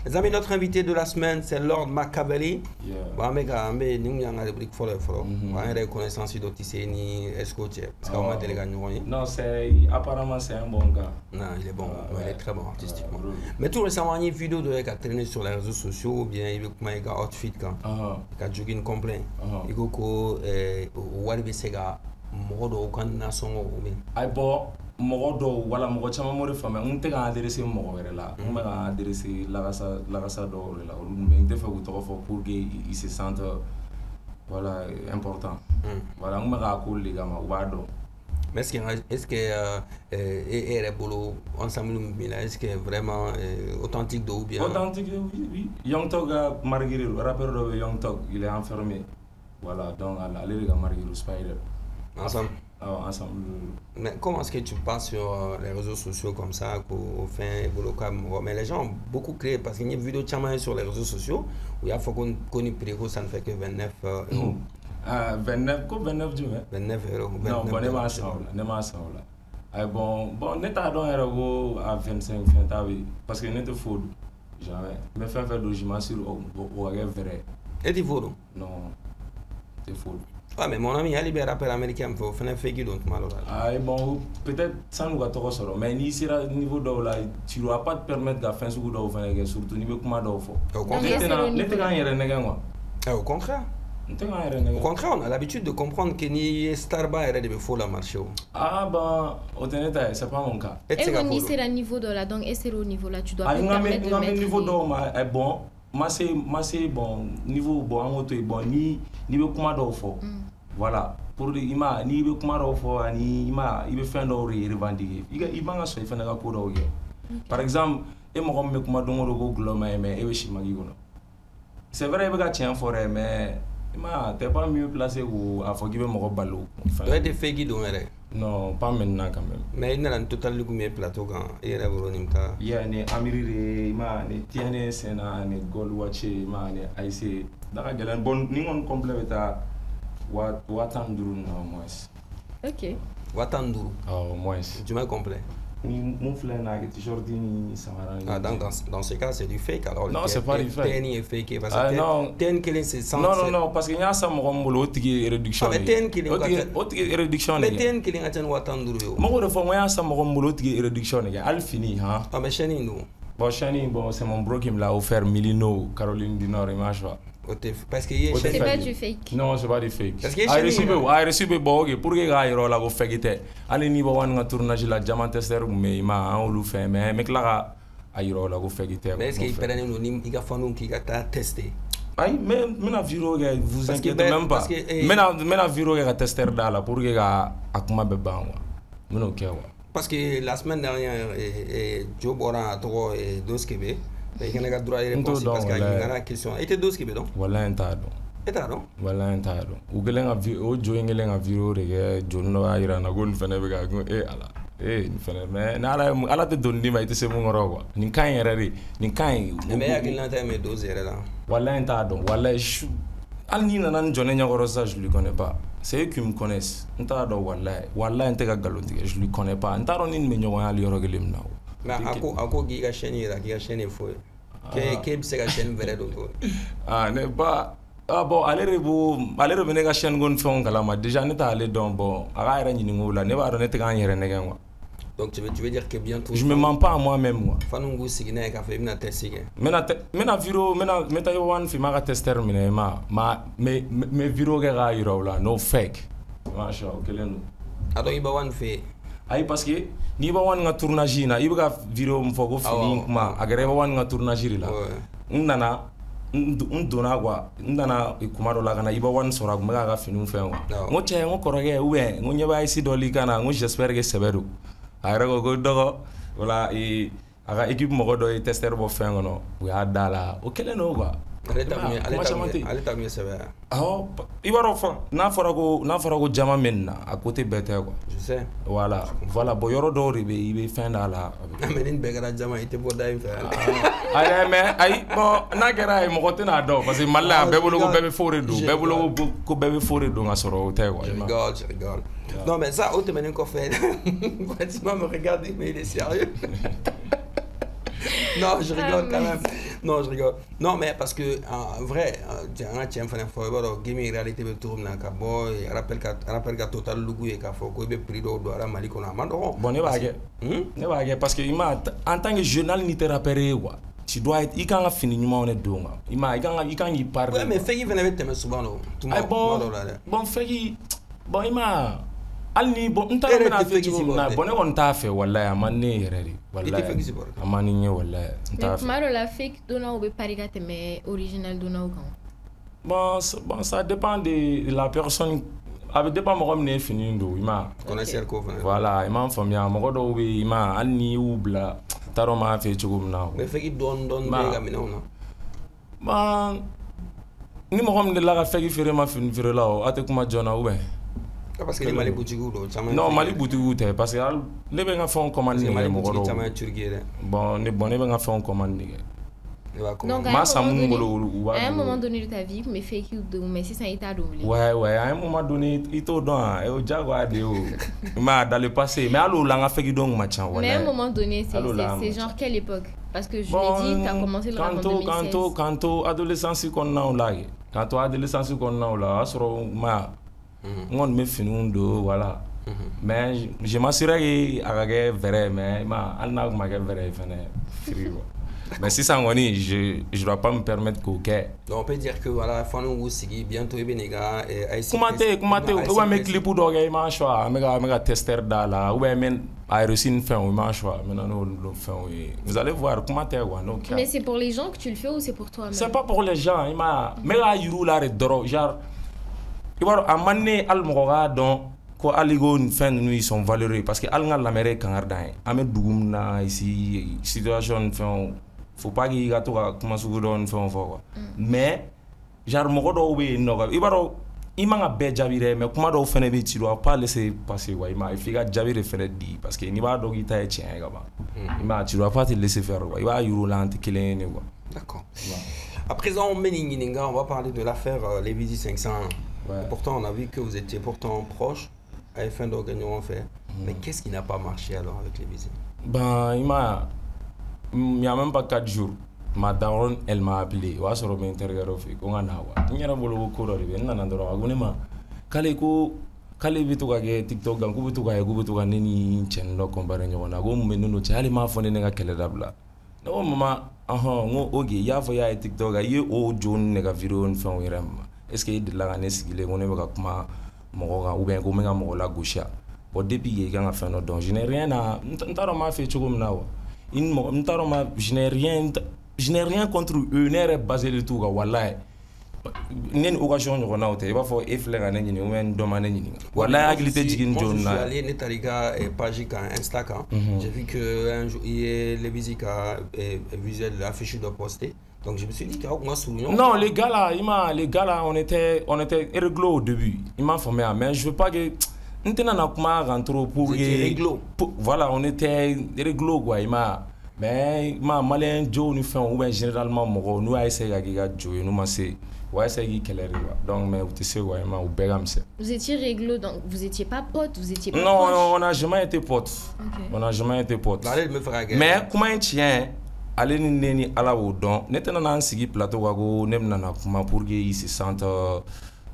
Les amis, notre invité de la semaine, c'est Lord Machiavelli. Bon, mais quand même, nous avons des briques folles, folles. On a une reconnaissance de Tisseni, est-ce que tu es Parce qu'on a des gars Non, c'est apparemment c'est un bon gars. Non, il est bon, uh, il est très bon artistiquement. Uh, mais tout récemment, il y a une vidéo de qui a traîné sur les réseaux sociaux, ou bien il y a un outfit quand il a jogging complet. Il y a un Walibi Sega, Modo, quand il a son. Ah bon mɔgɔ dɔw wala mɔgɔ caman m'o de faamuya n tɛ ka mɔgɔ wɛrɛ la n bɛ ka adresse lagasa lagasa dɔw de la olu mɛ n tɛ fɛ k'u tɔgɔ fɔ pour que ils se sentent voilà important. Voilà n bɛ k'a k'olu de kama u b'a dɔn mais est-ce que est-ce que euh, e yɛrɛ bolo ensemble min est-ce que vraiment euh, authentique dɔw bien? Authentique oui oui. Young Thug ka marguerite rappeur dɔ bɛ Young Thug il est enfermé. Voilà donc ale de ka marguerite Spider ensemble. Alors, ensemble. Mais comment est-ce que tu passes sur euh, les réseaux sociaux comme ça, au fin Mais les gens ont beaucoup créé parce qu'il y a une vidéo sur les réseaux sociaux où il y a faut qu'on connaisse Préco, ça ne fait que 29 euh, euros. Ah, 29, quoi 29 du 29 euros. 29 non, bon, ne m'a ça ne m'a ça là. Ah, bon, bon, ne t'a donné à 25 fin parce que ne te faut jamais. Mais fin faire logement sur au vrai. Et tu faut Non, te faut. Ouais, mais mon ami, y a rappeur américain, il faut faire un qui donc mal. Ah, bon, peut-être sans nous avoir solo, mais ni sera niveau d'eau là, tu ne vas pas te permettre de faire ce que tu faire, surtout niveau comment d'eau faut. Au contraire, ne te gagne rien, moi. Au contraire. Au contraire, on a l'habitude de comprendre que ni Starba est de la marché. Ah ben, au ténéta, c'est pas mon cas. Et ni c'est le niveau de là, donc et c'est au niveau là, tu dois te permettre de mettre. niveau d'eau est bon. ma se ma se bon niveau bon to bon ni ni kuma dɔw fɔ voilà pour i ma n'i bɛ kuma dɔw fɔ ani i ma i bɛ fɛn dɔw revendiquer i ka i man ka sɔn i fana ka ko dɔw kɛ par exemple e mɔgɔ min bɛ kuma don o don ko gulɔma ye mais e bɛ si magi kɔnɔ c'est vrai i bɛ ka tiɲɛ fɔ dɛ mais ma t'es pas mieux placé k'o a fɔ k'i bɛ mɔgɔ balo. dɔ tɛ fake don yɛrɛ. non pas maintenant quand même. mais i nana ni total plateau kan e yɛrɛ bolo nin ta. iya ni amiri de i ma ni tiɲɛni sɛnɛ ni gold watch i ma ni ayise da ka gɛlɛn bon ni kɔni complet bɛ taa wa wa tan duuru na au moins. ok. wa tan duuru. au moins. jumɛn complet? Mon frère n'a que t-shirt ni samara. Ah, dans, dans, dans ce cas, c'est du fake. Alors, non, c'est pas du fake. TN est fake. Parce que ah, non. C'est sans. Non, non, non, parce qu'il y a ça, mon mbolo, tiki réduction. Ah, mais TN killing. Tiki réduction. Mais TN killing, attends, watan duru. Mon de fois, moi, ça, mon mbolo, tiki réduction. Fini, hein. Ah, mais. Bon, c'est mon bro qui me l'a offert, Milino, Caroline du Nord, parce que c'est pas du fake. Non c'est pas du fake. Parce que a reçu a reçu bon ok pour que la ko fake tɛ hali ni bɔ wani ka tournage la jama tester kun bɛ i ma an y'olu fɛn mais n bɛ tila ka a la ko fake tɛ mais est ce que i pɛrɛnnen don ni i ka faniw k'i ka taa tester ayi n bɛna vidéo kɛ vous inquiétez même pas. n bɛna n bɛna vidéo kɛ ka tester da la pour que ka a kuma bɛ ban quoi. N bɛn'o kɛ quoi. Parce que la semaine dernière Joe bɔra a tɔgɔ Doskebe i kana ka droit réponse parce que a ɲininkala question i tɛ dosi bɛ dɔn wala n t'a dɔn e t'a dɔn wala n t'a dɔn u kɛlen ka o jo in kɛlen ka vidéo de kɛ joni dɔ y'a yira n na ko nin fɛnɛ bɛ ka ko e ala ee nin fɛnɛ mais ni ala ye ala tɛ doni d'i ma i tɛ se mun kɔrɔ quoi nin ka ɲi yɛrɛ de nin ka ɲi mais e hakilina tɛ mais dose yɛrɛ la. Wala n t'a dɔn wala su hali n'i nana ni jɔ ne ɲɛkɔrɔ sisan je lui connais pas. C'est eux qui me connaissent n t'a dɔn walayi walayi n tɛ ka nkalon tigɛ je lui connais pas. N t'a dɔn ni nin bɛ ɲɔgɔn ye hali yɔrɔ kelen min na mais a ko a ko k'i ka chaîne yira k'i ka chaîne ye fo ye k'e bɛ se ka chaîne wɛrɛ don cogo ah ne ba ah bon ale de b'o ale de bɛ ne ka chaîne ko ni fɛnw kalama. Déjà ne t'ale dɔn bon a k'a yɛrɛ ɲininka o la ne b'a dɔn ne tɛ k'an yɛrɛ nɛgɛn quoi donc tu veux, tu veux dire que bientôt je me mens pas à moi-même quoi fanu ngu sigi n'a ye k'a fɔ i bɛna test kɛ n bɛna n bɛna vidéo n bɛna n bɛ taa Yohan fɛ yen n b'a ka testeur minɛ ma ma me no fake. Masha kelen ayi que n'i bɛ wani ka tournage na i bɛ ka vidéo min fɔ ko fini kuma a kɛra i bɛ wani ka tournage de la. N nana n donna quoi. N nana kuma dɔ la ka na i bɛ wani sɔrɔ a kun bɛ k'a ka finiw fɛn quoi. N ko cɛ n ko kɔrɔkɛ ou bien n ko ɲɛ bɛ Ayisi dɔ li kan na n ko j'espère que sɛbɛ don a yɛrɛ ko ko dɔgɔ. O la a ka équipe mɔgɔ dɔ ye testeur bɔ fɛn kɔnɔ. U y'a da la. O kɛlen don quoi ale ye ale ye ye sɛbɛ ye i b'a dɔn n'a fɔra ko n'a fɔra ko jama bɛ nin na a côté bɛɛ tɛ sais. Voilà. Voilà. Bon yɔrɔ dɔw de bɛ i bɛ fɛn d'a la. Bɛɛ kɛra jama ye i tɛ bɔ da in fɛ. Ayi mais ayi bon n'a kɛra ye mɔgɔ tɛ n'a dɔn parce que Mali la yan bɛɛ bolo ko bɛɛ bɛ faux de don bɛɛ bolo ko bɛɛ bɛ faux de don ka sɔrɔ o tɛ mais ça o tɛmɛnen kɔfɛ Fatima me regarde mais il est sérieux non, je rigole quand même. Non, je rigole. Non, mais parce que, en vrai, un tiens, fana fɔ i b'a dɔn game réalité bɛ cogo min na ka bɔ rappel ka ka total lugu ye k'a fɔ ko i bɛ prix dɔw don a la Mali kɔnɔ a ma. Bon ne b'a kɛ. Ne b'a kɛ parce que i ma en tant que jeune hali n'i tɛ rappeur ye quoi. tu dois être i kan ka fini ɲumanw de don quoi. I ma i kan ka i kan k'i pari. Ouais, mais fake fana bɛ tɛmɛ souvent dɔ. Tuma bon bon fake bon i ma hali ni bɔn n t'a dɔn bɛna fɛ cogo min na bɔn ne kɔni t'a fɛ walayi a man ne yɛrɛ de walayi a man ni ɲɛ walayi n t'a fɛ. tuma dɔ la fake donnaw bɛ pari ka tɛmɛ original donnaw kan. bon bon ça dépend de la personne a bɛ dépend mɔgɔ min ye fini don i ma. connaisseur ko fana. voilà i m'a faamuya mɔgɔ dɔw bɛ yen i ma hali ni y'u bila n t'a dɔn n b'a fɛ cogo min na. mais fake dɔɔni dɔɔni bɛ ka minɛnw na. bon ni mɔgɔ min delila ka fake feere ma fini feere la o a tɛ kuma joona ou bien? Parce que ni mali butigiw don caman non mali butigiw tɛ parce que ne bɛ n ka fɛnw commande de kɛ mɔgɔ dɔw caman ye turki ye dɛ bon ne bon ne bɛ n ka fɛnw commande de kɛ Donc, maa san mun bolo u b'a à un moment donné de ta vie mais fake don mais sisan i t'a dɔn bilen ouais ouais à un moment donné i t'o dɔn o diyagoya de ye o i m'a dans le passé. Mais hali o la n ka fake don ma ca mais à un moment donné c'est c'est genre quelle époque? Parce que je bon, l'ai dit t'as commencé le rap en 2016 quand to quand to adolescence la quand n kɔni bɛ finiw don voilà mais je m'assurais que a ka kɛ vrai mais ma hali n'a kun ma kɛ vrai ye fɛnɛ firi quoi mais sisan kɔni je je dois pas me permettre k'o kɛ. donc on peut dire que voilà k'u sigi bientôt i bɛ n'i ka ayisi. kuma tɛ kuma tɛ ou bien n bɛ clip dɔw kɛ i m'a choix n bɛ ka n bɛ ka testeur da la ou bien n bɛ a reçu ni fɛnw i m'a choix na n'olu fɛnw ye vous allez voir kuma tɛ quoi n'o kɛra. mais c'est pour les gens que tu le fais ou c'est pour toi-même? c'est pas pour les gens i m'a n bɛ k'a yir'u la de dɔrɔn genre i b'a dɔn a man ne ye hali mɔgɔ k'a dɔn ko hali ko nin fɛn ninnu ils sont valeureux parce que hali n ka lamɛn ye kangari d'an ye. An bɛ dugu min na ici situation ni fɛnw faut pas k'i ka to ka kuma sugu dɔ ni fɛnw fɔ quoi. Mais genre mɔgɔ dɔw bɛ yen nɔ i b'a dɔn i man ka bɛɛ jaabi dɛ mais kuma dɔw fɛnɛ bɛ tu dois pas laisser passer quoi. I m'a ye f'i ka jaabi de fɛnɛ di parce que n'i b'a dɔn k'i ta ye tiɲɛ ye ka ban. I m'a ye tu dois pas te laisser faire quoi. I b'a yir'u la an tɛ kelen ye ne quoi. d'accord. À présent on bɛ nin ɲininka on va parler de l'affaire euh, Lévisi 500 ouais. pourtant on a vu que vous étiez pourtant proches à fin dɔw kɛ ɲɔgɔn fɛ mais qu'est-ce qui n'a pas marché alors avec Lévisi. ben i m'a il y a même pas 4 jours ma daronne elle m'a appelé. O y'a sɔrɔ n bɛ n terikɛ dɔ fɛ yen ko n ka na wa. N yɛrɛ bolo ko ko dɔ de bɛ n nana dɔrɔn a ko ne ma k'ale ko k'ale bɛ to ka kɛ tiktok kan k'u bɛ to ka ye k'u bɛ to ka ne ni cɛnin dɔ ɲɔgɔn na ko mun bɛ ne n'o cɛ hali m'a fɔ ne ne ka kɛlɛ dabila ne ko mama ɔhɔn n ko ok i y'a fɔ i y'a ye tiktok kan i ye o jo ni ne ka video ni fɛnw yɛrɛ ma que i delila ka ne sigilen ko ne bɛ ka kuma mɔgɔ kan ou bien ko n bɛ ka mɔgɔ lagosi a bon depuis yen i kan ka fɛn dɔ dɔn je n'ai rien à n t'a dɔn n b'a fɛ cogo min na wa n t'a dɔn ma je n'ai rien je n'ai rien contre eux ne yɛrɛ basé de t'u kan walayi ne ni occasion ɲɔgɔnnaw tɛ i b'a fɔ e filɛ ka ne ɲininka ou bien dɔ ma ne ɲininka hakili tɛ jigin jɔn na moi je suis allé ne taara i ka page kan insta kan j'ai vu que un jour i ye Lévisi ka visuel affiche dɔ posté donc je me suis dit non les gars là i ma les gars là on était on était réglo au début. I m'a faamuya mais je veux pas que kuma kan trop pour que voilà on était réglo quoi i ma mais ma malien jo ni fɛnw ou bien généralement mɔgɔw n'u y'a essayer ka k'i ka jo ye n'u ma se ouais c'est qui qu'elle est donc mais tu sais ouais ma ou vous étiez réglo donc vous étiez pas pote vous étiez pas non non on n'a jamais été pote. On n'a jamais été pote. Mais comment un tient ale ni ne ni ala y'o dɔn ne tɛna n'an sigi plateau kan ko ne bɛna na kuma pour que il se sente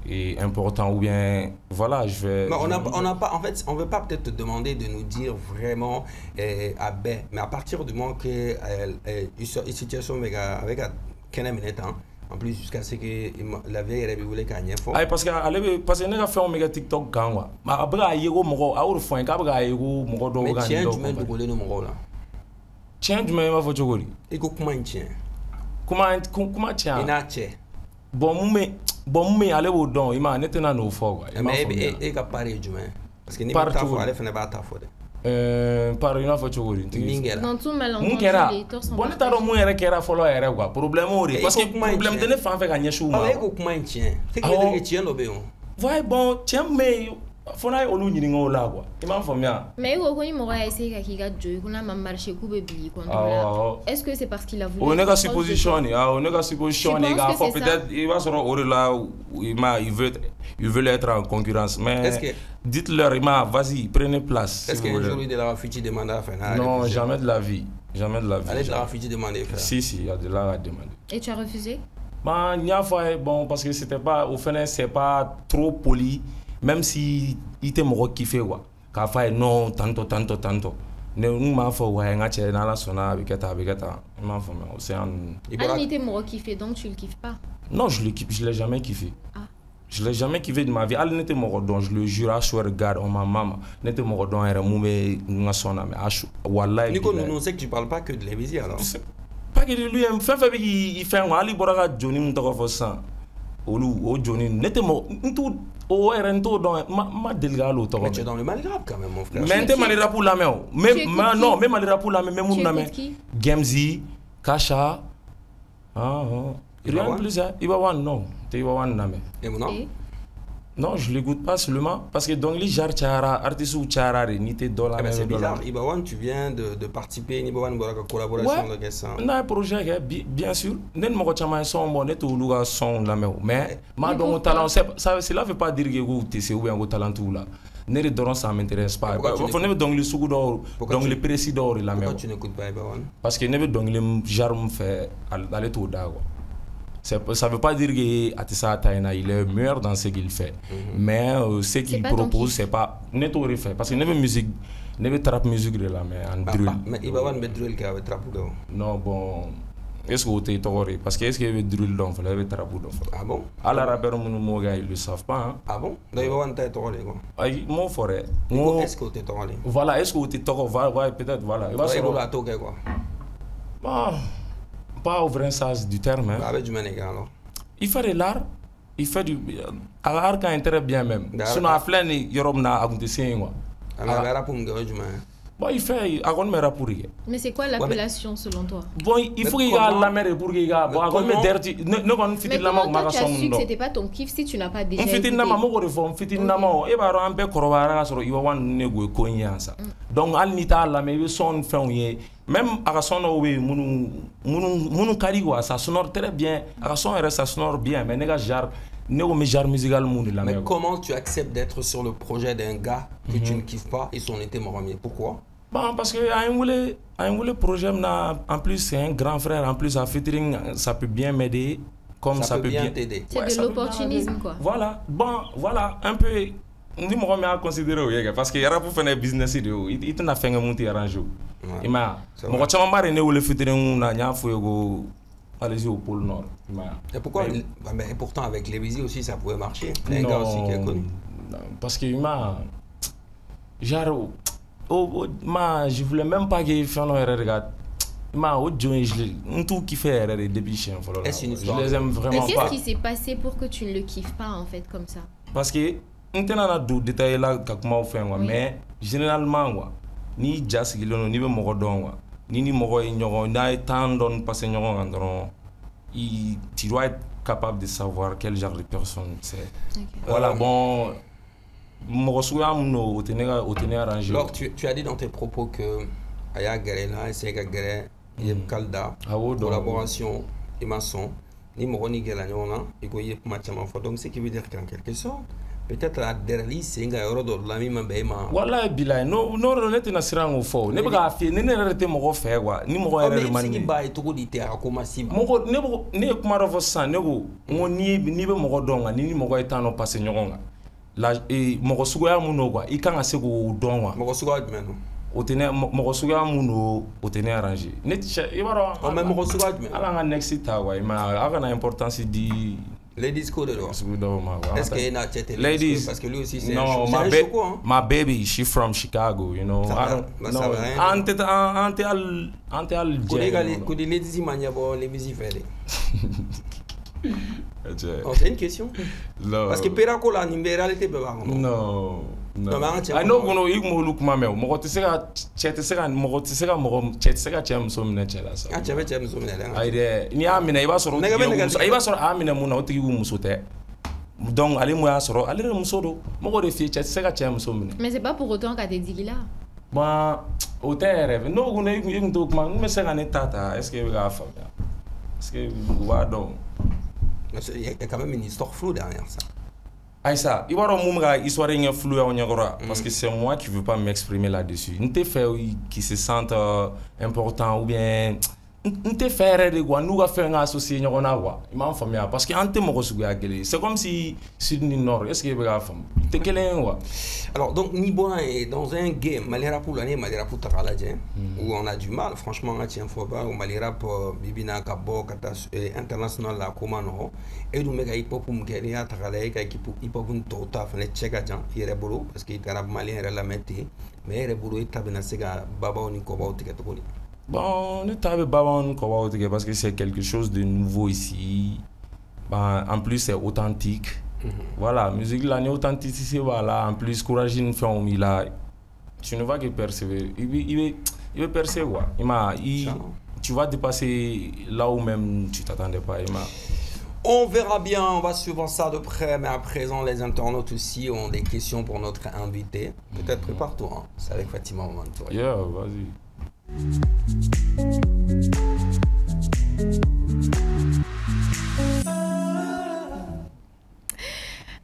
et important ou bien voilà je vais mais on a on a pas en fait on veut pas peut-être te demander de nous dire vraiment eh, à B mais à partir du moment que euh, euh, une situation avec avec minɛ tan en plus jusqu'à ce que la vieille yɛrɛ bɛ wele k'a ɲɛfɔ. ayi parce que ale bɛ parce que ne ka fɛnw bɛ kɛ tiktok kan quoi a bɛ k'a ye ko mɔgɔ a y'o de fɔ n ye k'a bɛ k'a ye ko mɔgɔ dɔw ka nin dɔw. mais tiɲɛ jumɛn dogolen don mɔgɔw la? Tiɲɛ jumɛn i b'a fɔ cogo di. i ko kuma in tiɲɛ. kuma kuma tiɲɛ. i n'a cɛ. bon mun bɛ bon mun bɛ ale b'o dɔn i ma ne tɛna n'o fɔ quoi. mais e e ka part ye jumɛn. parce que n'i bɛ taa fɔ ale fana b'a ta fɔ dɛ. Euh, par i n'a fɔ cogo di. min kɛra mun kɛra bon ne t'a dɔn mun yɛrɛ kɛra fɔlɔ yɛrɛ quoi problème o de parce que problème tɛ ne fan fɛ ka ɲɛsin u ma. e ko kuma in tiɲɛ. c'est que tiɲɛ dɔ bɛ yen o. ouais bon tiɲɛ min bɛ yen fo n'a ye olu ɲininka o la quoi i m'a faamuya. mais e ko ko ni mɔgɔ y'a essayer ka k'i ka jɔ ye ko n'a ma marché k'u bɛ bin i contre la est ce que c'est parce qu'il a voulu. o ye ne ka supposition de ye awɔ ne ka supposition de ye k'a fɔ peut être i b'a sɔrɔ o de la i ma il veut il veut être en concurrence mais dites-leur il m'a vas-y prenez place. est ce que un jour il de la à faire. non jamais de la vie jamais de la vie. allez de la demander si si il y a de la demander. et tu as refusé? N y'a fɔ bon parce que c'était pas fana c'est pas trop poli même si i tɛ mɔgɔ kife quoi k'a fɔ a ye non tantɔ tantɔ tantɔ ne n m'a fɔ wa n ka cɛ n'ala sɔnna a bɛ kɛ tan a bɛ kɛ tan i m'a faamuya o seya ninnu. hali n'i tɛ mɔgɔ kife donc tu le kiffes pas. non je le kiffe je l'ai jamais kiffé. Ah. Je l'ai jamais kiffé de ma vie. Hali ne tɛ mɔgɔ dɔn je le jure à swear God on ma maman ne tɛ mɔgɔ dɔn yɛrɛ mun bɛ n ka sɔn na mais a su walayi. Nico nous sait que tu parles pas que de l'évisi alors. pas que de lui fɛn fɛn bɛ k'i fɛn quoi hali bɔra ka joni min tɔgɔ fɔ sisan olu o joni ne tɛ mɔgɔ n t'u o yɛrɛ n t'o dɔn ma ma deli ka hali o tɔgɔ mɛn. mais tu es dans le mali rap quand même mon frère. mais n tɛ mali rap lamɛn o mais non n bɛ mali rap lamɛn n bɛ minnu lamɛn Gemzi Kasha ah rien de plus hein. Iba One non. Tɛ One lamɛn. et na. Non, je l'écoute pas seulement parce que donc les gens tchara, artistes ou tchara, ni te dollar. Mais c'est bizarre. Ibawan, tu viens de, de participer, Ibawan, une collaboration ouais. de ça. Non, un projet, bien sûr. N'est pas chama son bon, n'est tout le son la mais mais ma donc talent, ça cela veut pas dire que vous t'es ou bien talent tout là. Ne le donnant ça m'intéresse pas. Il faut ne donc le souk d'or, donc le précis d'or la. Pourquoi tu n'écoutes pas Ibawan Parce que ne veut donc le jarme fait aller tout d'accord ça ne veut pas dire qu'Atissa Taina il est meilleur dans ce qu'il fait. Mm -hmm. Mais euh, ce qu'il propose, c'est pas. N'est pas fait. Parce que ne musique. Ne trap musique de là, mais en drill. Mais il va avoir une drill qui a trap ou Non, bon. Est-ce que vous êtes Parce que est-ce qu'il y a drill dans a trap ou Ah bon? À la rappeur, mon gars, ils le savent pas. Hein? Ah bon? Donc il va avoir une tort quoi. Ah, mon forêt. Est-ce que vous êtes Voilà, est-ce que vous êtes tort Voilà, peut-être, voilà. Il va se quoi. Bon. Pas au vrai sens du terme. Hein. Bah, avec du Manéga alors il fait de l'art il fait du l'art quand très bien même sinon a filɛ ni yɔrɔ min na a alors kɛ o ye jumɛn ye. Bon il fait a kɔni bɛ rap kɛ. mais c'est quoi l'appellation ouais, selon toi? bon il faut qu'il ka lamɛn de pour que i ka bon a kɔni bɛ direct ne ne kɔni fitininama tun b'a ka sɔn minnu dɔn. mais comment toi tu as su que c'était pas ton kiff si tu n'as pas déjà écouté. n fitininama n b'o de fɔ n fitininama o e b'a dɔn an bɛɛ kɔrɔbayara ka sɔrɔ iwa ninnu ne ko ye ko in ye yan sa donc n'i t'a ni fɛnw ye même a ka sɔn dɔw bɛ yen minnu minnu minnu ka di quoi ça sonore très bien sɔn yɛrɛ ça sonore bien mais ne ne mais comment tu acceptes d'être sur le projet d'un gars que tu ne kiffes pas et son été ye pourquoi? Bon, parce que a un voulu, a un projet en plus c'est un grand frère, en plus à featuring, ça peut bien m'aider, comme ça, ça peut bien t'aider. C'est ouais, de l'opportunisme quoi. Voilà, bon, voilà, un peu. Ni o ye kɛ parce que rap fana ye business de ye o i tɛna fɛn kɛ mun tɛ arrange o i m'a ye mɔgɔ caman ba de ne wele fitinin na n y'a fɔ ye ko allez-y au pôle nord m'a et pourquoi mais pourtant avec les Lévisi aussi ça pouvait marcher. un gars aussi qui est connu. parce que m'a genre oh, ma je voulais même pas que fɛn dɔ yɛrɛ de ka ma o jɔn je n t'u kiffé yɛrɛ de depuis siɲɛ fɔlɔ la je les aime vraiment pas. mais qu'est-ce qui s'est passé pour que tu ne le kiffes pas en fait comme ça? parce que n tɛna na don détail la ka kuma o fɛn quoi mais généralement quoi n'i ja sigilen don n'i bɛ mɔgɔ dɔn quoi ni ni mɔgɔ ye ɲɔgɔn n'a ye temps dɔɔni passer ɲɔgɔn kan dɔrɔn i tu dois être capable de savoir quel genre de personne c'est. Okay. voilà bon mɔgɔ suguya min don o tɛ ne ka o tɛ ne arranger. donc tu, tu as dit dans tes propos que a y'a gɛrɛ la a essayé ka gɛrɛ i ye kali da collaboration i ma sɔn ni mɔgɔ ni gɛrɛla ɲɔgɔn na i ko i ye kuma caman fɔ donc ce qui veut dire qu'en quelque sorte peut-être a dɛrɛli sen ka yɔrɔ dɔ la min ma bɛn e ma walayi bilayi n'o n'o ne tɛna siran k'o fɔ ne bɛ k'a f'i ye ni ne yɛrɛ de tɛ mɔgɔ fɛ quoi ni mɔgɔ yɛrɛ de man di ne ye b'a ye cogo di tɛ a ko ma s'i ma mɔgɔ ne bɛ ne ye kuma dɔ fɔ sisan ne ko n ko n'i n'i bɛ mɔgɔ dɔn kan ni ni mɔgɔ ye temps dɔ passer ɲɔgɔn kan la mɔgɔ suguya mun don quoi. I kan ka se k'o dɔn quoi. Mɔgɔ suguya jumɛn don? O tɛ ne mɔgɔ suguya mun don o tɛ ne arranger ne tɛ i b'a dɔn mais mɔgɔ suguya jumɛn? ala an ka next ta quoi. I ma aw kana importance di Ladies ko de don sugu dɔw ma quoi. Est-ce que e n'a cɛ tɛ ladies parce que lui aussi c'est no, un my, ba choco, hein? my baby she from Chicago you know. An tɛ an tɛ al an tɛ ka jɛ ko de ladies ma ɲɛbɔ ladies fɛ de Oh, c'est une question no parce que pera ko la nin bɛ réalité Non, n'o kɔnɔ i kun b'olu kuma mɛn o mɔgɔ tɛ se ka cɛ tɛ se ka mɔgɔ tɛ se ka mɔgɔ cɛ tɛ se ka cɛ muso minɛ cɛ la sa an cɛ bɛ cɛ muso minɛ dɛ ayi dɛ n'i y'a minɛ i b'a sɔrɔ o Nɛgɛ tigi bɛ ye nɛgɛ muso tigɛ. i b'a sɔrɔ a y'a minɛ mun na o tigi y'u muso tɛ donc ale mun y'a sɔrɔ ale de muso don mɔgɔ de f'i ye cɛ tɛ se ka cɛ muso minɛ Mais c'est pas pour autant qu'à tes digi là. Bon, o tɛ yɛrɛ fɛ n'o kun i kun i kun t'o kuma n bɛ se ka ne ta ta est ce que i bɛ k'a faamuya est ce que u b'a dɔn Mais c'est- il y a il y a quand même une histoire floue derrière ça. Aïssa i b'a dɔn mun bɛ ka histoire fulu y'aw ɲɛkɔrɔ wa parce que c'est moi qui veux pas m'exprimer là-dessus. Tɛ fɛ qui se sentent euh, important ou bien n tɛ fɛ yɛrɛ de quoi n'u ka fɛn ka associer ɲɔgɔn na quoi. I m'a faamuya parce que an tɛ mɔgɔ suguya kelen si sud ni que i bɛ k'a faamu? Tɛ kelen ye quoi. Alors, donc, Nibona est dans un game, Malirapu, l'année, Malirapu Takaladien, où on a du mal, franchement, on a tient faut pas, où Malirap, Bibina, Kabo, Kata, euh, international, la Komano, et nous, mega hip hop, Mkeria, Takalae, hip hop, Tota, Fane, Tchekajan, Yerebolo, parce qu'il est arabe malien, il la mette, mais Yerebolo, il tabena sega, Baba, on y koba, ou tikatokoli. Bon, ne t'avais pas parce que c'est quelque chose de nouveau ici. Ben, en plus, c'est authentique. Voilà, musique ni authenticité, voilà. En plus, courage, une fin, il a. Tu ne vas que persévérer. Il veut, il veut, il veut percer, quoi. Il m'a. Tu vas dépasser là où même tu t'attendais pas. Il m'a. On verra bien, on va suivre ça de près, mais à présent, les internautes aussi ont des questions pour notre invité. Peut-être prépare-toi, hein. c'est avec Fatima Mamantouré. Yeah, vas-y.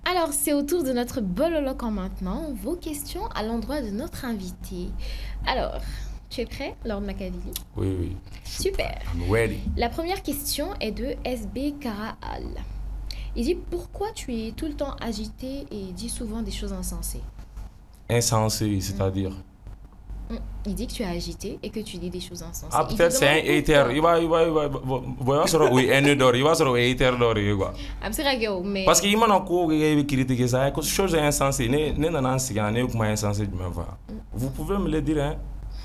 Alors, c'est au tour de notre bololocan maintenant. Vos questions à l'endroit de notre invité. Alors, tu es prêt, Lord Macavili Oui, oui. Super. I'm ready. La première question est de SB Karaal. Il dit pourquoi tu es tout le temps agité et dis souvent des choses insensées? Insensé, c'est-à-dire? Il dit que tu es agité et que tu dis des choses insensées. Ah, peut-être c'est un hater. Il va, il va, il va, il va, il va, oui, un d'or. Il va sur un hater d'or, quoi. Girl, mais Parce kɛ i bɛ critiquer ça ko chose est insensée ne ne nana n sigi yan ne kuma insensé jumɛn fɔ vous pouvez me le dire hein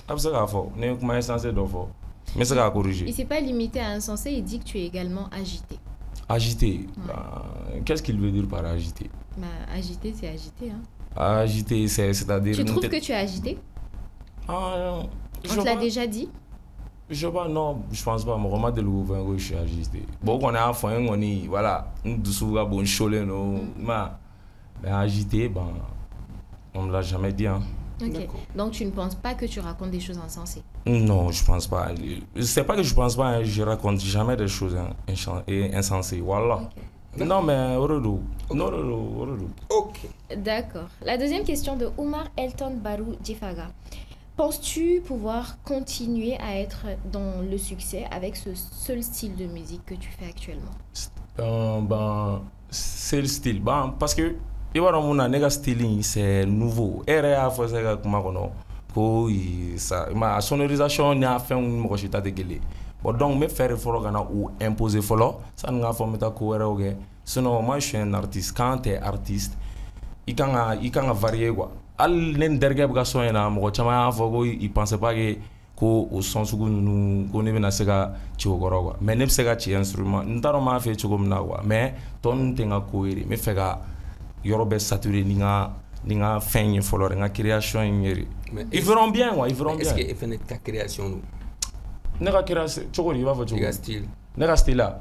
a bɛ se k'a fɔ ne kuma insensé dɔ fɔ n bɛ se k'a il corriger s'est pas limité à insensé, il dit que tu es également agité. agité bah, qu'est-ce qu'il veut dire par agité? Bah, agité, c'est agité. Hein. agité c'est c'est-à-dire Tu trouves que tu es agité? Je On te l'a déjà dit? Je sais pas non je pense pas mɔgɔ ma deli k'o fɛn ko je suis agité bon o kɔni y'a fɔ n ye kɔni voilà n dusu ka bon n solen don ma mais agité ben on me l'a jamais dit hein Ok. D'accord. Donc tu ne penses pas que tu racontes des choses insensées? Non, je pense pas. C'est pas que je pense pas, hein, je raconte jamais des choses hein, insensées. Voilà. Non, mais Orodo. Non, Orodo, Orodo. Ok. D'accord. La deuxième question de Omar Elton Barou Djifaga. Penses-tu pouvoir continuer à être dans le succès avec ce seul style de musique que tu fais actuellement? Euh, ben, c'est le style. Ben, parce que, i b'a dɔn mun na ne ka style c'est nouveau e ka kuma kɔnɔ ko i ma a sonorisation n'a fɛnw ni mɔgɔ si ta donc n bɛ fɛ de fɔlɔ imposer fɔlɔ sani k'a fɔ n bɛ taa ko wɛrɛw kɛ sinon moi je suis un artiste. Quand t'es artiste i kan varier hali ne ni terikɛ bɛ ka sɔn in na mɔgɔ caman y'a fɔ ko i pensait pas que ko o sɔn sugu ninnu ko ne bɛna se ka ci o kɔrɔ quoi mais ne bɛ se ka ci instrument n t'a dɔn n b'a cogo min na quoi mais tɔ ninnu tɛ n ka ko ye de n bɛ fɛ ka yɔrɔ bɛɛ saturer ni n ka ni n ka fɛn ye fɔlɔ de n ka création in ye de ils verront bien quoi ils verront Est-ce bien. que FNET ta création nous ne ka création cogo di i b'a fɔ cogo Tu as di style ne ka style la.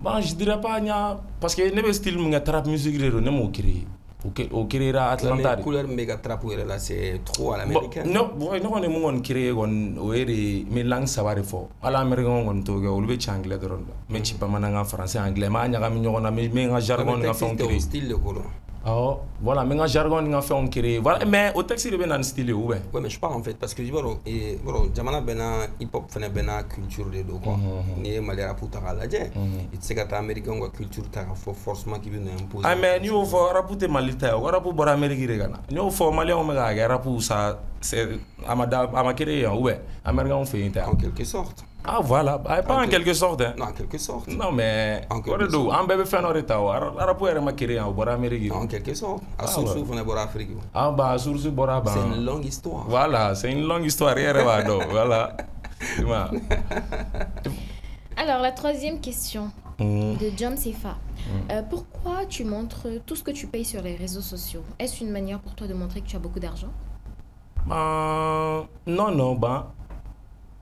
Bon je dirais pas ɲa parce que ne bɛ style min kɛ trap music de don ne m'o créer o créera Atlanta de couleur yɛrɛ la c'est trop à l'américaine. ne kɔni mun kɔni créé kɔni o ye de langue saba de fɔ ala américain kɔni t'o kɛ olu bɛ ci anglais dɔrɔn de la mɛ ci bamanankan français anglais. Ɲagami ɲɔgɔn na n ka jargon ni ka fɛnw créé style de ko Oh, voilà, mais jargon ni fait on créé. Voilà, mais au texte il est bien style où Ouais, mais je parle en fait parce que je vois et voilà, jamana bena hip hop bena culture de do quoi. Ni malera puta la je. Il se gata américain ou culture ta faut forcément qui vient imposer. Ah mais ni au fo rapute malita, o rapu bora américain regana. Ni au fo malien o mega rapu ça c'est amada amakere ouais, américain on fait en quelque sorte. Ah voilà, ah, pas en, en quelque sorte. Hein. Non, en quelque sorte. Non, mais en quelque sorte. En Amérique. Quelque sorte. Source, Bora Afrique. Ah bah, Source. C'est une longue histoire. Voilà, c'est une longue histoire. Voilà. Alors, la troisième question mm. de John Sefa. Mm. Euh, pourquoi tu montres tout ce que tu payes sur les réseaux sociaux? Est-ce une manière pour toi de montrer que tu as beaucoup d'argent? Bah, Non, non, bah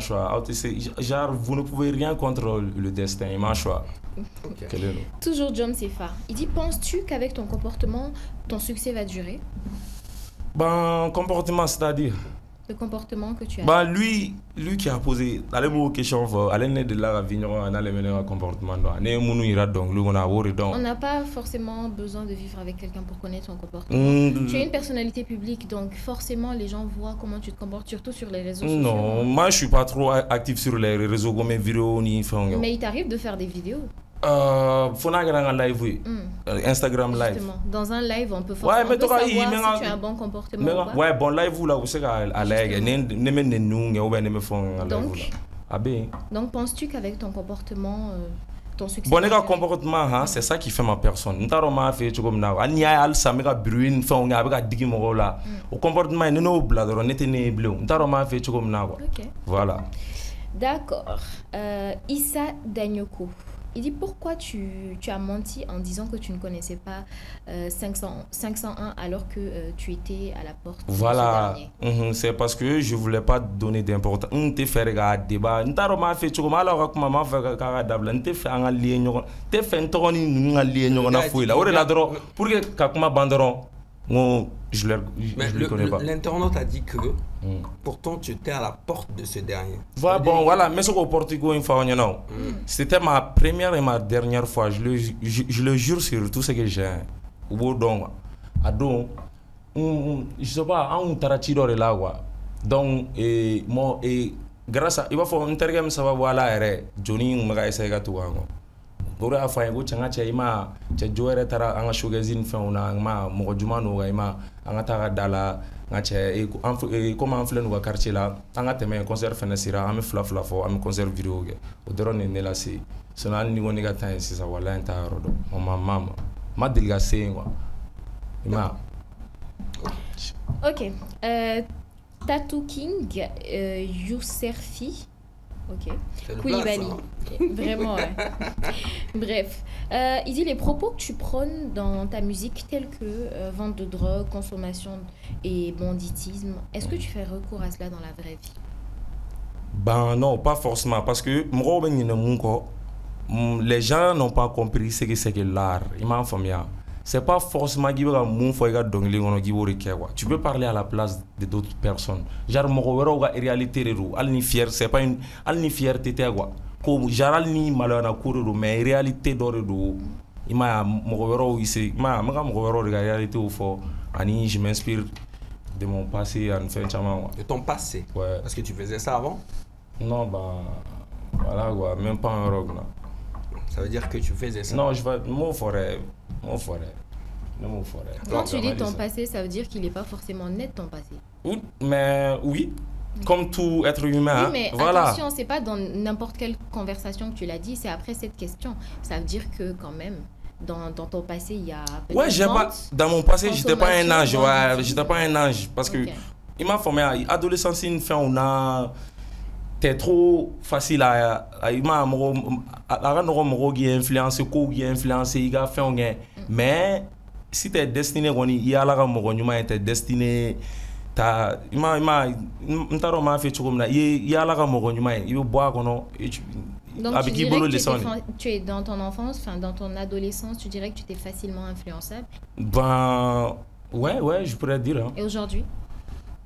se genre vous ne pouvez rien contre le destin i ma choix Toujours John Sefa. Il dit Penses-tu qu'avec ton comportement, ton succès va durer? Ben, comportement, c'est-à-dire? Le comportement que tu as bah, lui, lui qui a posé, allez vous question, allez ne de la vigneron, allez mener un comportement. On n'a pas forcément besoin de vivre avec quelqu'un pour connaître son comportement. Mm. Tu es une personnalité publique, donc forcément les gens voient comment tu te comportes, surtout sur les réseaux sociaux. Non, moi je suis pas trop actif sur les réseaux comme mes vidéos ni. Mais il t'arrive de faire des vidéos euh, faut n'a un live oui. Mm. Instagram live. Justement. Dans un live, on peut forcément ouais, mais savoir si tu as un bon comportement ou pas. Ouais, bon live là, vous savez à l'air, ne ne me ne nous, ou bien ne me font Donc, ah ben. Donc penses-tu qu'avec ton comportement euh, ton succès bon ka comportement hein, c'est ça qui fait ma personne n t'a dɔn m'a fɛ cogo min na hali n'i y'a ye halisa n bɛ ka bruit ni fɛnw kɛ a bɛ ka digi mɔgɔw la mm. o comportement in ni n'o bila dɔrɔn ne tɛ ne ye bilen n t'a dɔn m'a fɛ cogo min na quoi voilà d'accord euh, Issa Danyoko il dit pourquoi tu, tu, as menti en disant que tu ne connaissais pas euh, 500, 501 alors que euh, tu étais à la porte. Voilà, mm -hmm. c'est parce que je ne voulais pas donner d'importance. On te fait un débat. On t'a fait tu alors que maman fait un débat. On te fait un lien. On te fait un lien. On a fouillé. On là pour que quand banderon moi, je ne le, connais pas. L'internaute a dit que mm. pourtant tu étais à la porte de ce dernier. Voilà, bon, voilà, mais ce qu'au Portugal, mm. c'était ma première et ma dernière fois. Je le, je, je le jure sur tout ce que j'ai. Au bout d'un donc, je sais pas, on t'a tiré là, quoi. Donc, et, moi, et grâce à, il va falloir un terme, ça va voilà, Johnny, on va essayer de tout. o de y'a fɔ an ye ko cɛ n ka cɛ i ma cɛ jo yɛrɛ taara an ka showcase ni fɛnw na n ma mɔgɔ juman n'o kan i ma an ka taa ka da la n ka cɛ komi an filɛ n'u ka quartier la an ka tɛmɛ concert fɛnɛ sera an bɛ fila fila fɔ an bɛ concert video kɛ o dɔrɔn de ne lase sinon hali ni ko ne ka taa yen sisan walahi n t'a yɔrɔ dɔn o ma ma ma ma deli ka se yen quoi i ma. Ok euh, Tattoo King euh, Yousserfi Ok. Koulibaly. Vraiment, ouais. Bref. Euh, il dit les propos que tu prônes dans ta musique, tels que euh, vente de drogue, consommation et banditisme, est-ce que tu fais recours à cela dans la vraie vie? Ben non, pas forcément. Parce que les gens n'ont pas compris ce que c'est que l'art. Ils m'ont c'est pas forcément qu'il va mun fɔ i ka dɔnkili kɔnɔ k'i b'o de kɛ quoi tu peux parler à la place de d'autres personnes. Genre mɔgɔ wɛrɛw ka réalité de don hali ni fier c'est pas une hali ni fierté tɛ quoi ko genre hali ni maloyana ko de don mais réalité dɔ de don i m'a ye mɔgɔ wɛrɛw i se i m'a ye an bɛ ka mɔgɔ wɛrɛw de ka fɔ ani je m'inspire de mon passé ani fɛn caman quoi de ton passé? Ouais. Parce que tu faisais ça avant? Non bah voilà quoi même pas un rock là. Ça veut dire que tu faisais ça? Non je vais forêt. Quand tu dis ton passé, ça veut dire qu'il n'est pas forcément net ton passé. Oui, mais oui, comme tout être humain. Oui, mais voilà. attention, c'est pas dans n'importe quelle conversation que tu l'as dit, c'est après cette question. Ça veut dire que quand même, dans, dans ton passé, il y a. Ouais, j'ai pas. Dans mon passé, j'étais pas un ange. Ouais, j'étais pas un ange parce que il m'a formé à adolescence, une fin, on a t'es trop facile à i ma mɔgɔ a ka nɔgɔ mɔgɔw k'i influence kow k'i influence i ka fɛnw kɛ mais si t'es destiné kɔni i ala ka mɔgɔ ɲuman ye t'es destiné ta i ma i ma n t'a dɔn m'a fɛ cogo min na i ye i ala ka mɔgɔ ɲuman ye i bɛ bɔ a kɔnɔ donc, avec tu, es dans ton enfance, enfin dans ton adolescence, tu dirais que tu étais facilement influençable? Ben, ouais, ouais, je pourrais dire. Hein. Et aujourd'hui?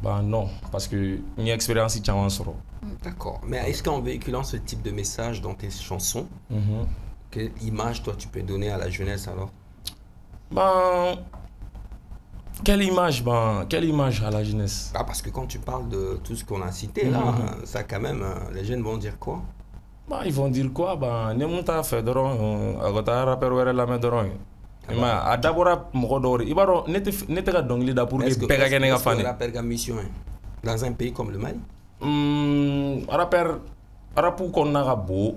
Ben non, parce que une expérience solo. D'accord. Mais est-ce qu'en véhiculant ce type de message dans tes chansons, mm -hmm. quelle image toi tu peux donner à la jeunesse alors? Ben, quelle image, ben, quelle image à la jeunesse? Ah, Parce que quand tu parles de tout ce qu'on a cité là, mm -hmm. ça quand même, les jeunes vont dire quoi? Bah, ils vont dire quoi? Bah, ni mun t'a fɛ dɔrɔn a ka taa rappeur wɛrɛ lamɛn dɔrɔn i ma a dabɔra mɔgɔ dɔw de i b'a dɔn ne tɛ ka dɔnkili da pour que bɛɛ ka kɛ ne ka fan ye. rappeur ka mission ye dans un pays comme le Mali? Mm, rappeur rapu kɔnɔna ka bon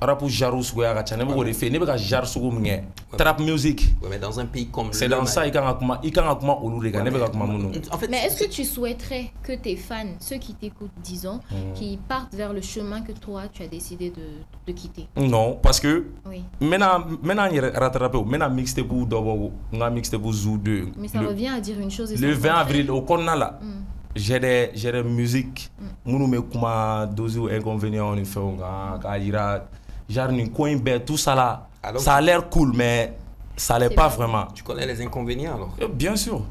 rap genre suguya ka ca ne bɛ k'o de fɛ ne bɛ ka genre sugu min kɛ trap music ouais, mais dans un pays comme c'est dans ça i kan ka kuma i kan ka kuma olu de kan ne bɛ ka kuma minnu mais est-ce que tu souhaiterais que tes fans ceux qui t'écoutent disons mm. qui partent vers le chemin que toi tu as décidé de, de quitter? Non parce que oui. maintenant maintenant n yɛrɛ rattrapé o bɛna mixtape dɔ bɔ n ka mixtape zoo 2 mais ça le, revient à dire une chose le 20 avril au kɔnɔna la mm. j'ai des j'ai des musiques. Minnu bɛ kuma doses inconvénients ni fɛnw kan k'a yira genre nin ko in bɛɛ tout ça là alors, ça a l'air cool mais ça l'est pas vraiment. Tu connais les inconvénients alors? Euh, bien sûr.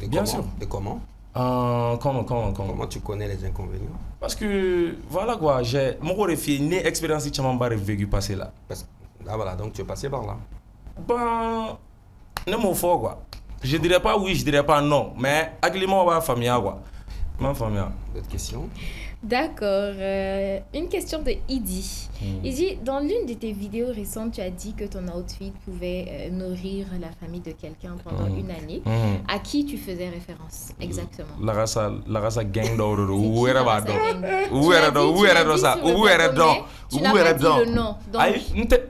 Et bien comment? sûr. Et comment? Euh, comment comment comment? Comment tu connais les inconvénients? Parce que voilà quoi j'ai mɔgɔ de fɛ ne expérience de vécu passé là. Parce que ah voilà donc tu es passé par là. Ben ne m'o fɔ quoi. Je dirais pas oui je dirais pas non mais hakilimaw b'a faamuya quoi. M'a faamuya d'autres questions? D'accord. Euh, une question de Idi. Hmm. Idi, dans l'une de tes vidéos récentes, tu as dit que ton outfit pouvait euh, nourrir la famille de quelqu'un pendant Hmm. une année. Hmm. À qui tu faisais référence exactement? Yɛrɛ b'a Lagasa dɔn gang dit sa sur u le b'u yɛrɛ plateau, dɔn mais tu u n'as b'u pas yɛrɛ dit dɔn le nom.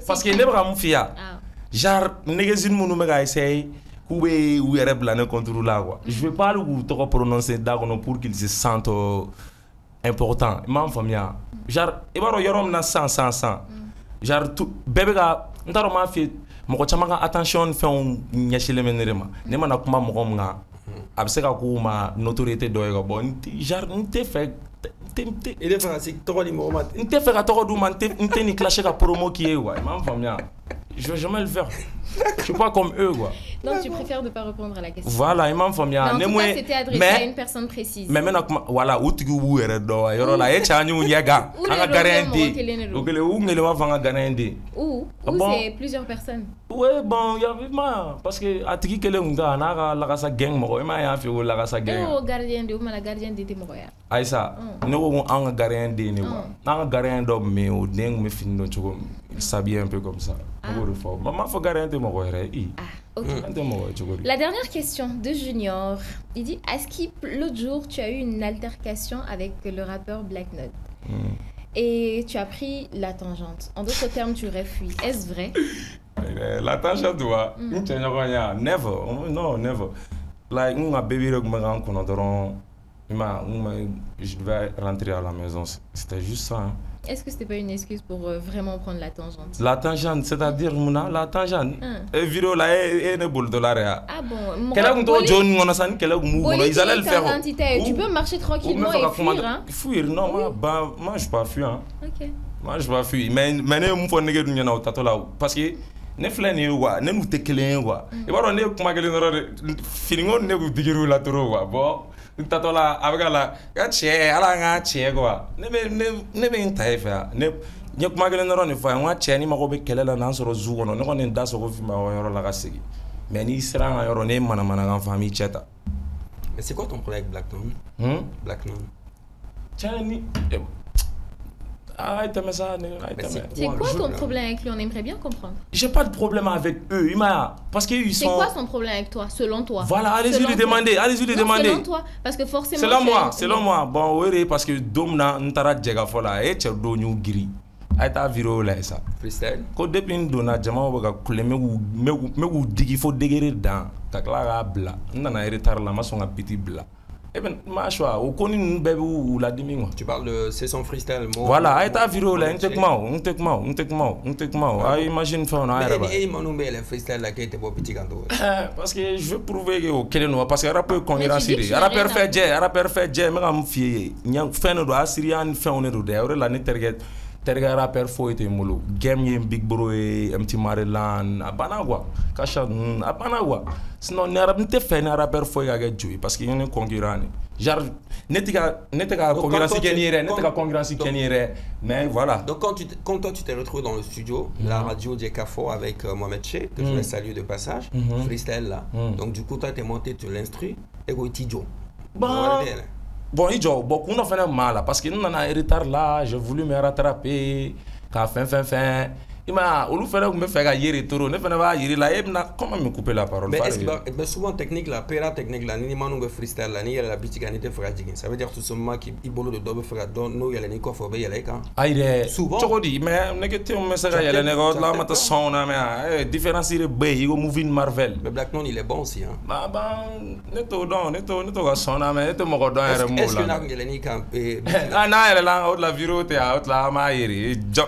Parce que ne bɛ ka mun f'i ya ah, genre négésine minnu bɛ ka essayer k'u bɛ u yɛrɛ bila ne contre la quoi je vais pas tɔgɔ prononcer da kɔnɔ pour qu'ils se sentent euh, important. I m'a faamuya. Genre i b'a dɔn yɔrɔ min na sisan genre tout bɛɛ bɛ ka n t'a dɔn m'a f'i ye mɔgɔ caman ka attention ni fɛnw ɲɛsinnen bɛ ne de ma. Ne mana kuma mɔgɔ min kan a bɛ se ka k'u ma notoriété dɔ ye ka bɔ. N tɛ genre n tɛ fɛ n tɛ est français tɔgɔ di mɔgɔ ma. N tɛ fɛ ka tɔgɔ d'u ma n tɛ n tɛ ni clasher ka promo k'i ye quoi. I m'a faamuya. Je vais jamais le faire je suis pas comme eux quoi. Donc tu préfères ne pas répondre à la question. voilà i m'a Mais en tout cas, c'était adressé mais à une personne précise. mais n bɛna kuma wala u tigiw b'u yɛrɛ dɔn a yɔrɔ la a ye caya ɲu ɲɛ kan U an ka de don, gardien mɔgɔ den kelen de don. o kelen u kelen b'a fɔ an ka gardien den Ou, Ah ou bon? c'est plusieurs personnes? ouais bon y avait ma parce que a tigi kelen kun ta a n'a ka lagasa gang i m'a ye an fɛ o lagasa Et gang. Au gardien de, la gardien de ayisa Mm. ko an ka gardien de quoi Mm. ka gardien dɔn cogo min il un peu comme ça. Ah. b'o de mɔgɔ yɛrɛ i. Ah, ok. an tɛ mɔgɔ ye cogo di La dernière question de Junior. Il dit Est-ce que l'autre jour tu as eu une altercation avec le rappeur Black Note? Mm. et tu as pris la tangente. En d'autres termes, tu aurais fui. Est-ce vrai? Eh, la tangente wa n cɛ ɲɔgɔn ya never. Oh, no never. Like n ka baby de tun bɛ k'an kɔnɔ dɔrɔn i ma n ma je devais rentrer à la maison. C'était juste ça hein. Est-ce que c'était pas une excuse pour euh, vraiment prendre la tangente la tangente c'est-à-dire mun na la tangente Hum. e vidéo la e e ne bolotɔ la de ya Ah bon kɔnɔ sa ni kɛlɛ kun b'u Boli kɔnɔ ils allaient le est faire. Tu peux marcher tranquillement et fuir. Hein? fuir non moi bah moi je pas fuir hein Ok. moi je pas fuir mais ne dun ɲɛna o tatɔ la o parce que ne filɛ nin ye wa ne n'u tɛ kelen ye quoi i b'a dɔn ne ye kuma kelen dɔrɔn de finiko ni ne kun digir'u la trop quoi bon n tatɔ la a bɛ ka la ka cɛ ala an ka cɛ quoi ne bɛ ne ne bɛ n ta e fɛ yan ne n ye kuma kelen dɔrɔn de fɔ a ye n ko a cɛ ni mago bɛ kɛlɛ la n'an sɔrɔ zu kɔnɔ ne kɔni n da sogo fin ma yɔrɔ la ka segin mais n'i sera an ka yɔrɔ ne ye manamanakan fɔ an b'i cɛ ta mais c'est quoi ton problème avec Black Nun Hmm? Black Nun tiɲɛ ni eh, a ye tɛmɛ sa ne a ye Mais tɛmɛ c'est- quoi ton problème? avec lui? On aimerait bien comprendre. j'ai pas de problème avec eux m'a parce que ils C'est sont quoi son problème avec toi, selon toi? Voilà, allez-y lui demander, allez-y lui demander. Selon toi, parce que forcément. Selon moi, selon moi. Bon, o ye parce que don min na n taara jɛ ka fɔ la a ye cɛ dɔw y'u giri a ye taa vidéo lajɛ sa freestyle ko depuis n donna jamaw bɛ ka kule n bɛ k'u- n bɛ digi fo degere dan ka tila k'a bila n nana retard la n ma sɔn ka biti bila e bɛ ma choix o ko ni ninnu bɛɛ b'u ladimi quoi tu parles de c'est son freestyle mot voilà a ye taa vidéo la n tɛ kuma o n tɛ kuma o n tɛ kuma o n tɛ kuma o a imagine fɛnw na a mais e bɛ yɛlɛ freestyle la kan cogo parce que je veux prouver que o kelen don parce que rap ye concurrence de ye rappeur fɛ jɛ rappeur fɛ jɛ n bɛ ka mun f'i ye fɛn de don a siriya ni fɛnw de don dɛ o de la terikɛ terikɛ rapper foyi tɛ n bolo game ye big bro ye mt marilan a banna quoi kasha ninnu a banna quoi sinon ne n tɛ fɛ ni rapper foyi ka kɛ jo ye parce que n ye concurrent de genre ne tɛ ka ne tɛ ka concurrence kɛ ni yɛrɛ ne tɛ ka concurrence kɛ ni yɛrɛ mais voilà. Donc quand tu quand toi tu t'es retrouvé dans le studio mm -hmm. la radio Jekafo avec euh, Mohamed Che que mm je vais saluer de passage mm -hmm. freestyle là. Donc du coup toi t'es monté tu l'instru et quoi tu bon bon i jɔ bon kun dɔ fɛnɛ m'a la parce que n nana retard la j'ai voulu me rattraper k'a fɛn fɛn fɛn i m'a olu fɛnɛ tun bɛ fɛ ka yeri toro ne fɛnɛ b'a la e bɛna comment me couper la parole mais est-ce que mais souvent technique la pera technique la ni man'u bɛ freestyle la ni yɛlɛ la kan n'i tɛ fɛ ka jigin. Ça veut dire tout simplement k'i bolo don dɔ bɛ fɛ ka dɔn n'o yɛlɛn'i kɔfɛ o bɛ yɛlɛ i kan. Ayi dɛ souvent cogo di? Mais tɛ mun bɛ se ka yɛlɛ nɛgɛ la ma taa sɔn na mais différence de bɛ i ko movie Marvel. Mais Black Non il est bon aussi hein. Bah bah ne t'o dɔn ne t'o ne t'o ka sɔn na mais ne tɛ mɔgɔ dɔn yɛrɛ m'o la est-ce que n'a kun yɛlɛn'i kan ah n'a yɛlɛ la o de la vidéo tɛ a o de la an b'a jɔ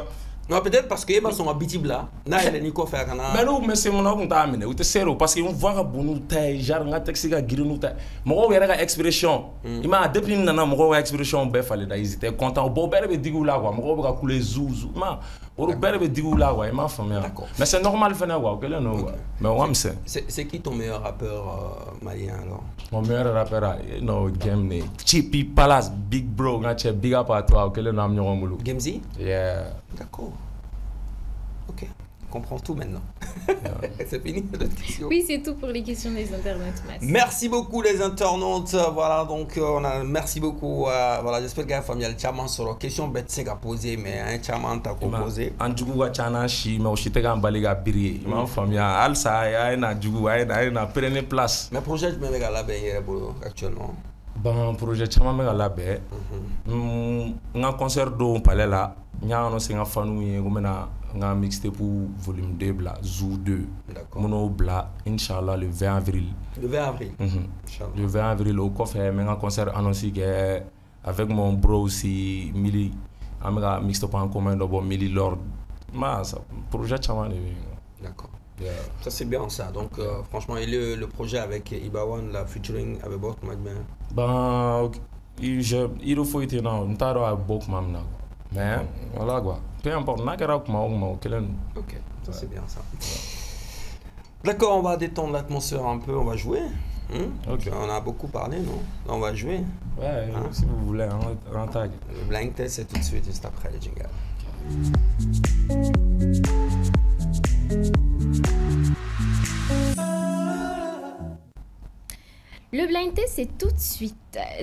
non peut-être parce que ma ka biti bila n'a yɛlɛ n'i kɔfɛ a kana mais se mun na u tun t'a minɛ u tɛ se o parce que n voix ka bon ye genre n ka texte n'u ta ye mɔgɔw yɛrɛ ka expression. I m'a ye depuis n nana mɔgɔw ka expression bɛɛ falen na ils étaient contents. O bɛɛ de bɛ digi u la quoi? Mɔgɔw bɛ ka kule zou zou i m'a ye olu bɛɛ de bɛ digi u la quoi i m'a faamuya mais c'est normal fɛnɛ quoi o kɛlen don quoi. Mais o ka misɛn c'est qui ton meilleur rappeur euh, malien alors? Mon meilleur rappeur non game ne Chippy Palace Big Bro n ka cɛ big up à toi o kɛlen don an bɛ ɲɔgɔn bolo Gamzy yeah. D'accord. Ok, on comprend tout maintenant. c'est fini notre question. Oui, c'est tout pour les questions des internautes. Max. Merci beaucoup les internautes. Voilà, donc on a merci beaucoup. Euh, voilà, j'espère que la famille a le chaman sur la question bête c'est à poser, mais un chaman t'a proposé. En jugu ka chana shi, mais aussi te kan bali ka biri. Ma famille al sa ya na jugu ya na na prendre place. Mais projet je me mets là ben actuellement. Bon projet caman bɛ ka labɛn n ka concert don palais la n y'a annoncé n ka faniw ye ko n n ka mixtape volume 2 bila zoo 2 n bɛn'o bila inshallah le 20 avril le 20 avril le 20 avril o kɔfɛ n bɛ n ka concert annonce kɛ avec mon bro aussi Mili an bɛ ka mixtape en commun dɔ bɔ Mili Lord ma projet caman de bɛ yen d'accord Yeah. Ça c'est bien ça. Donc euh, franchement, et le, le projet avec Ibawan, la featuring avec Bok bien. Ben, je, il faut être là. On t'a à Bok maintenant. Mais voilà quoi. Peu importe, n'a qu'à comment on Ok, ça c'est bien ça. D'accord, on va détendre l'atmosphère un peu, on va jouer. Hmm? Okay. On a beaucoup parlé, non? On va jouer. Ouais, hein? si vous voulez, en, en tag. Le blind test, c'est tout de suite, juste après les jingles. Le blind test, c'est tout de suite.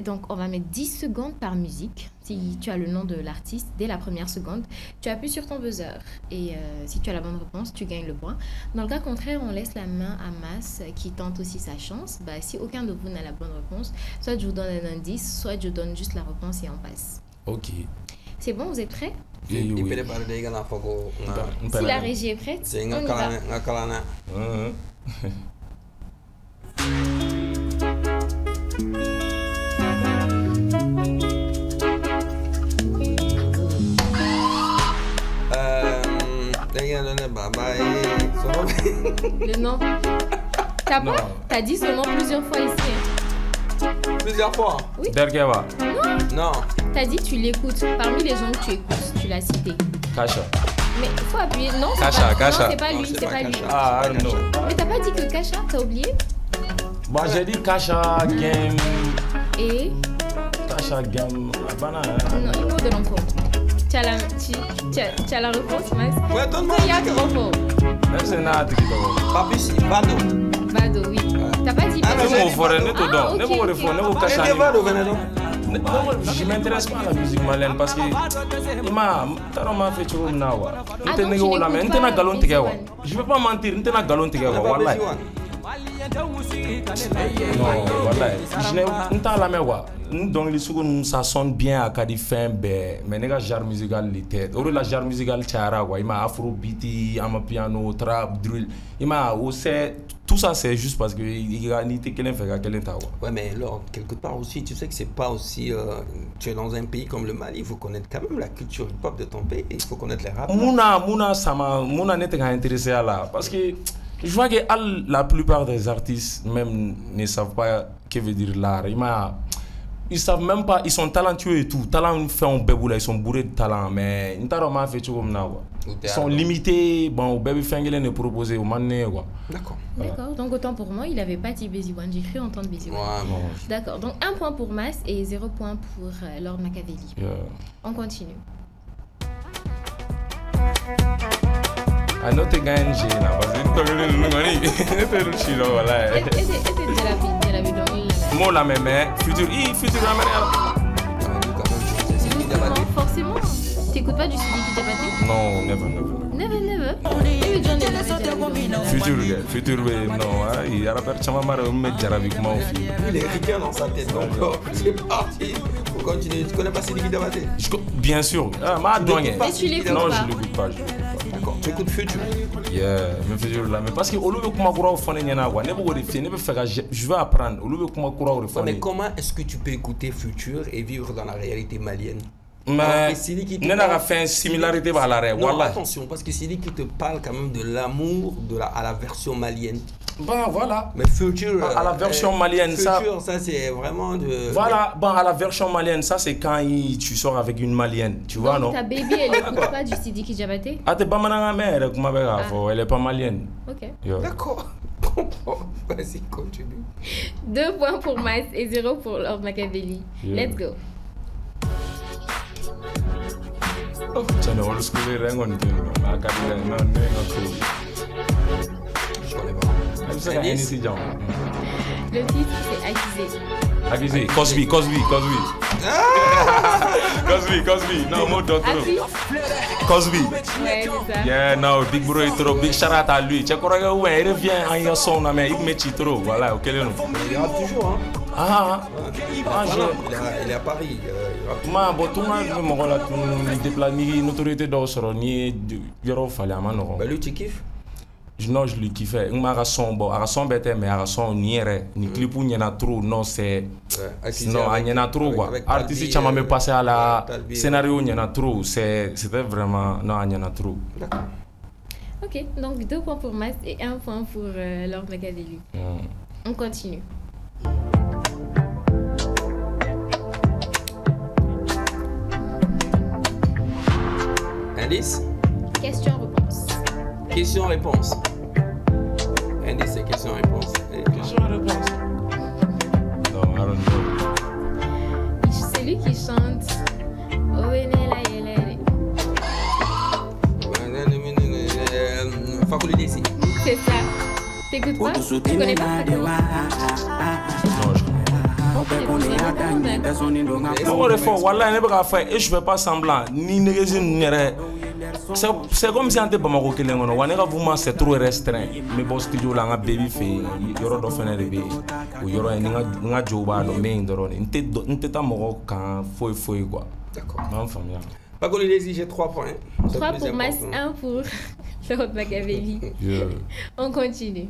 Donc, on va mettre 10 secondes par musique. Si tu as le nom de l'artiste, dès la première seconde, tu appuies sur ton buzzer. Et euh, si tu as la bonne réponse, tu gagnes le point. Dans le cas contraire, on laisse la main à Mas qui tente aussi sa chance. Bah, si aucun de vous n'a la bonne réponse, soit je vous donne un indice, soit je donne juste la réponse et on passe. Ok. C'est bon, vous êtes prêts? Oui, oui. Si la régie est prête, on y va. Le nom T'as pas T'as dit son nom plusieurs fois ici. Plusieurs fois Oui. Dergeva Non. Non. T'as dit tu l'écoutes. Parmi les gens que tu écoutes, tu l'as cité. Kasha. Mais il faut appuyer. Non, c'est pas. Non, c'est pas lui, c'est pas, lui. Ah, non. Mais t'as pas dit que Kasha, t'as oublié? Bah, j'ai dit Kasha, Game. Et? Kasha, Game. Bana. Non, il faut de l'enfant. Tu as la, tu, tu, as, tu as la réponse, Max? Ouais, donne-moi. Il y a trop fort. Même c'est n'a tigi tɔgɔ. Papis, Bado. Bado, oui. T'as pas dit Ah, Bado? mais Ne fɔ dɛ, ne dɔn. Ne de fɔ, ne Bado, venez donc. Je m'intéresse pas à la musique malienne parce que i ma t'a dɔn n m'a fɛ cogo min na wa. N Ah, tɛ nege o mais tɛna galon tigɛ wa. Je vais pas mentir, n tɛna galon tigɛ wa. N t'a lamɛn quoi. N dɔnkili sugu ninnu ça sonne bien a ka di fɛn bɛɛ mais ne ka genre musical de tɛ. O de la genre musical cayara quoi. I ma afro beat, amapiano, trap, drill. I ma o c'est tout ça, c'est juste parce que l'unité qu'elle fait à quel Ouais, mais alors, quelque part aussi, tu sais que c'est pas aussi. Euh, tu es dans un pays comme le Mali, il faut connaître quand même la culture hip-hop de ton pays, il faut connaître les rappeurs. Mouna, Mouna, ça m'a. Mouna n'était pas intéressé à là. Parce que je vois que la plupart des artistes, même, ne savent pas ce que veut dire l'art. Il m'a ils savent même pas, ils sont talentueux et tout. Talent fait un bébé ils sont bourrés de talent, mais ils n'ont fait comme Ils sont limités, bon, au bébé fengele ne proposé au mané quoi. D'accord. D'accord. Donc autant pour moi, il n'avait pas dit Busy One, j'ai cru entendre Busy One. D'accord. Donc un point pour Mas et zéro point pour euh, Lord Machiavelli. On continue. In a little voilà. Et c'est de la vie, de la vie dans Moi la même, futur, i futur américain. Forcément. T'écoutes pas du Sidiki Diabaté Non, never, never. Never, never. Futur, futur, non. Il y a la Jarabi. Il est ricain dans sa tête, donc c'est parti. Faut continuer. Tu connais pas Sidiki Diabaté Bien sûr. Ah, ma douane. Mais tu l'écoutes pas Non, je l'écoute pas. Je pas. Yeah, mais Futur là. Mais parce que au lieu de kuma kuraw fana ɲɛna quoi. Ne bɛ k'o de f'i ye. Ne bɛ fɛ ka je veux apprendre. Olu bɛ kuma kuraw de fɔ Mais comment est-ce que tu peux écouter Futur et vivre dans la réalité malienne? Mais ne n'a fait une similarité à la Non, attention, parce que c'est lui qui te parle quand même de l'amour la, à la version malienne. Bon, voilà. Mais Future. À, la version euh, malienne, future, ça. ça c'est vraiment de. Voilà, bon, à la version malienne, ça c'est quand il, tu sors avec une malienne, tu vois, non? Ta baby, elle écoute pas du Sidiki Diabaté Ah, t'es pas ma mère, elle est pas malienne. Ok. D'accord. Vas-y, continue. Deux points pour Mas et zéro pour Lord Machiavelli. Let's go. Il ma no ne no cool. Le titre c'est accusé. Accusé, Cosby, Cosby, Cosby. Cosby, Cosby. Non, mon docteur. Cosby. Ouais, c'est ça. Yeah, no, Big Bro est trop. Big shout out à lui. Tu crois que ouais, il revient en y a son, mais il met trop. Voilà, ok, non. Il rappe toujours, hein. Ah, ah, ah je... il, est à Paris. Ma bon tout le monde mɔgɔ la tun déplace ni notoriété dɔw sɔrɔ ni ye yɔrɔ falen a ma nɔgɔn. Bah lui tu kiffes? Non je le kiffais n ma ka son bɔ a ka son bɛɛ tɛ mais a ka son nin yɛrɛ nin ɲɛna trop non c'est non a ɲɛna trop quoi artiste caman bɛ passer à la scénario ɲɛna trop c'est c'était vraiment non a ɲɛna trop. Ok, donc deux points pour Mas et un point pour euh, Lord Machiavelli. Mm. On continue. Indice? Question-réponse. Question-réponse. Indice, c'est question-réponse. Question-réponse. Non, I don't know. C'est lui qui chante. Desi. C'est ça. T'écoutes pas? Tu connais pas Non, je connais pas. Voilà, ne bɛ k'a fɔ et je fais pas semblant ni négesi ninnu yɛrɛ c'est comme si an tɛ bamako kelen kɔnɔ wa ne ka mouvement c'est trop restreint n bɛ bɔ studio la an ka baby fɛ yen yɔrɔ dɔ fɛnɛ de bɛ yen o yɔrɔ in ni n ka jow b'a dɔn n bɛ yen dɔrɔn de n tɛ n tɛ taa mɔgɔ kan foyi foyi quoi. D'accord. M'en faamuya. Pagoli Lazy, j'ai 3 points. 3 pour Mas, 1 pour Lord Machiavelli. On continue.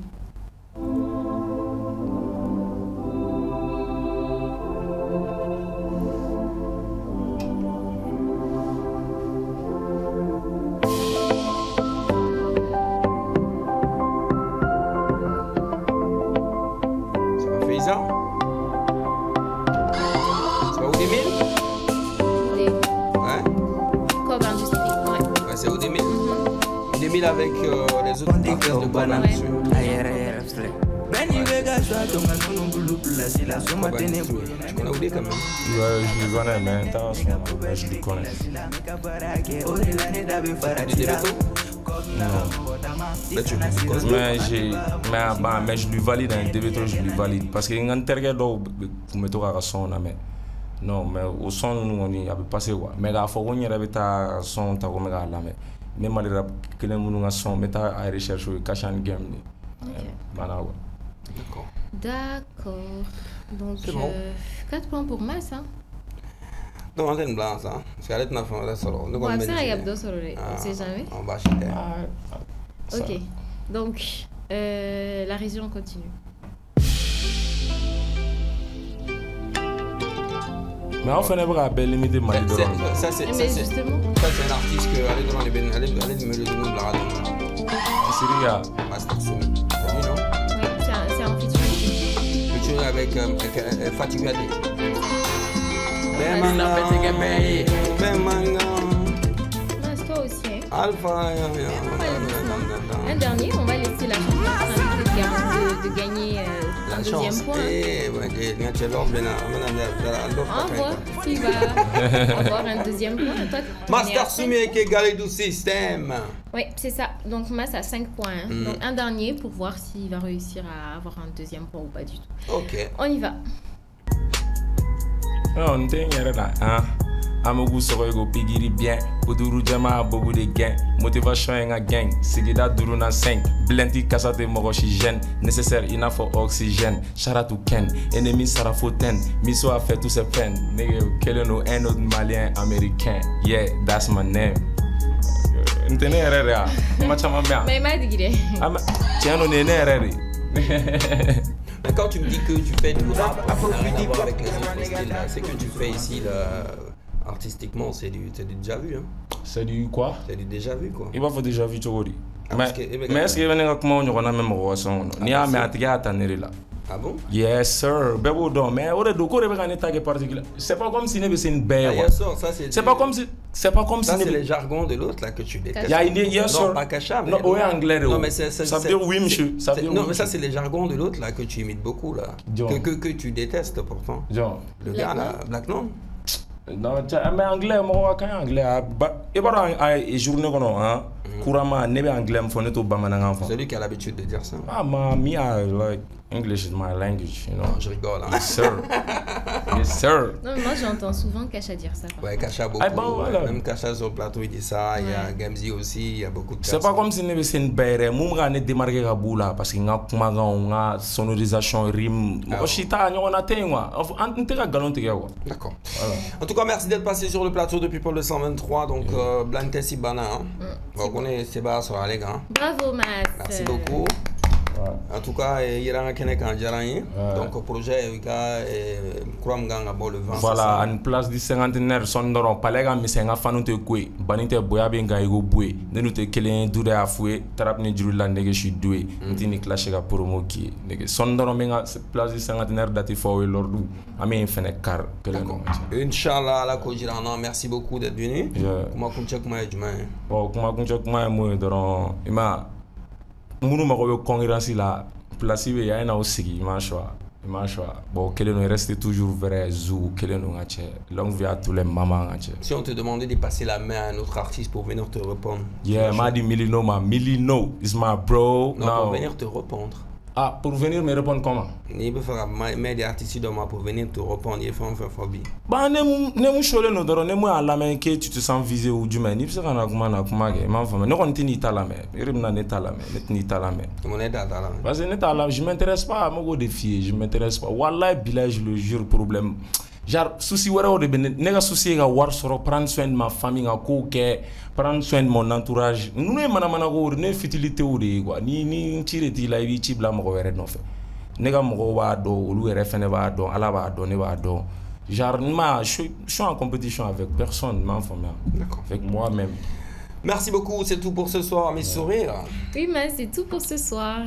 Avec euh, les autres artistes de Ghana. Tu connais Oudé quand même? Ouais, je le connais, mais je le connais. Non. Mais tu mais, j'ai, mais, bah, mais je lui valide un DBTO, je lui valide. Parce que un tergue d'eau, pour me tourner à son, mais non, mais au son, nous, on y a passé quoi. Mais la fois où on y avait ta son, t'as comme la mais. ne mali rap kelen minnu ka son n bɛ taa a recherche o Kashan Game de voilà ouais. D'accord. D'accord. Donc, bon. euh, 4 points pour Mas. Hein? Non, on est une blanche. Hein? Parce qu'elle est une femme de solo. On sait jamais. On va acheter. Ok. Donc, Euh, la région continue. Mais on fait pas belle limite Mali Ça, c'est justement. Ça, c'est un artiste que. Allez, dans les allez, allez me le donner de la. Master Soumi. T'as vu, non? Oui, c'est un featuring. Featuring avec euh, euh, Alpha. Un dernier, on va laisser la chance de, de gagner euh, la un chance. deuxième point. Envoie qui va avoir un deuxième point. Toi, Master Sumi avec Galidou System. Oui, c'est ça. Donc Mas a 5 points. Mm. Donc un dernier pour voir s'il va réussir à avoir un deuxième point ou pas du tout. Ok. On y va. Oh, on là, hein? Amugu sɔgɔ go pigiri bien. Kuduru jama bogu de gain. Motivation ye n gang sigida duru na 5 blenti kasa tɛ mɔgɔ si gêne nécessaire i n'a fɔ oxygène. Charatu ken. Ennemi sara fo 10 miso a fait tous ses peines. Nigga kelen no un autre malien américain. Yeah that's my name. N tɛ ne yɛrɛ de a kuma caman bɛ yan mais i m'a digi dɛ tiɲɛ do nin ye ne yɛrɛ de quand tu me dis que tu fais du rap, avec les autres styles, c'est que tu fais ici le artistiquement, c'est du, du, déjà vu. Hein. C'est du quoi? C'est du déjà vu quoi. Il va faire déjà vu Chogori. Ah, mais est-ce qu'il y a comment on a même relation Ni a mais attiqué à tanner là. Ah bon? Yes sir. Bebo don mais on est de quoi de gagner tag particulier. C'est pas comme si c'est une belle. Ah, yes sir, ça c'est. C'est pas comme si c'est pas comme ça si c'est le jargon de l'autre là que tu détestes. Il y a une yes sir. Non pas mais Non, oui anglais. Non mais c'est ça veut dire oui monsieur. Ça veut dire Non mais ça c'est le jargon de l'autre là que tu imites beaucoup là. Que, que que tu détestes pourtant. John. Le gars là, Black non? Non? Anglais mɔgɔ ka anglais i b'a dɔn journée kɔnɔ couramment ne bɛ anglais min fɔ ne t'o bamanankan fɔ. celui qui a l'habitude de dire ça. ah ma me I like English is my language, you know. je rigole. Hein. Yes, sir. yes, sir. Non, mais moi, j'entends souvent Kacha dire ça. Ouais, Kacha beaucoup. Ah, bon, voilà. Même Kacha sur le plateau, il dit ça. Ouais. Il y a Gamzi aussi, il y a beaucoup de C'est pas comme si ne bɛ une bɛrɛ mun bɛ ka ne démarquer ka b'u la parce que n ka kumakanw n ka sonorisation rime mɔgɔ si t'a ɲɔgɔn na ten quoi n tɛ ka tigɛ quoi. D'accord. Voilà. En tout cas, merci d'être passé sur le plateau de People 223. Donc, yeah. euh, Blantes Ibana. Hein. Mm, Est Sébastien les gars. Bravo, Mas. Merci beaucoup. En tout cas yiranga kɛnɛ kan diyara n ye donc projet i ka kura min kan ka bɔ le 20 voilà ani place di cinquantenaire sɔnni dɔrɔn palais ka misɛn ka fanu tɛ ko ye bani tɛ boya bɛ nka i ko bo ye ne n'u tɛ kelen ye du de y'a f'u ye tarap ni juru la nege si du ye n ti ni classe ka promo k'i ye nege sɔnni dɔrɔn bɛ ka place cinquantenaire fɔ o ye lordu an bɛ yen fɛnɛ kari kelen kɔnɔ inchallah ala ko jira an na merci beaucoup d'être venu. Kuma kuncɛ kuma ye jumɛn ye bon kuma kuncɛ kuma ye mun ye dɔrɔn i ma minnu mago bɛ concurrence la place bɛ yen a ye n'aw sigi i ma choix i ma choix bon kelen don reste toujours vrai zou kelen don ka cɛ longue vie à tous les mamans ka cɛ. si on te demandait de passer la main à un autre artiste pour venir te répondre. yeah m'a dit Milino ma Milino is my bro. non pour venir te répondre. Ah, pour venir me répondre comment? Ni be fara m'aider artiste moi pour venir te répondre, il faut en faire phobie. Bah ne ne mu chole no doro ne mu à la main que tu te sens visé ou du mais ni se kana kuma na kuma ke ma fama ne kon tini ta la main. Irim na ne ta la main, ne tini ta la main. Mon la main. Parce que ne ta la, je m'intéresse pas à me défier, je m'intéresse pas. Wallahi billahi je le jure problème. Genre souci wɛrɛw de bɛ ne ne ka souci ye ka wari sɔrɔ prendre soin de ma famille ka kow kɛ prendre soin de mon entourage. Ninnu ye manamana ko ne ye futilitéw de ye quoi. Ni ni ci de t'i la i b'i ci bila mɔgɔ wɛrɛ nɔfɛ ne ka mɔgɔw b'a dɔn olu yɛrɛ fɛnɛ b'a dɔn ala b'a dɔn ne b'a dɔn genre ma je suis en compétition avec personne m'a faamuya avec moi-même Merci beaucoup, c'est tout pour ce soir, mes sourires. Oui, mais c'est tout pour ce soir.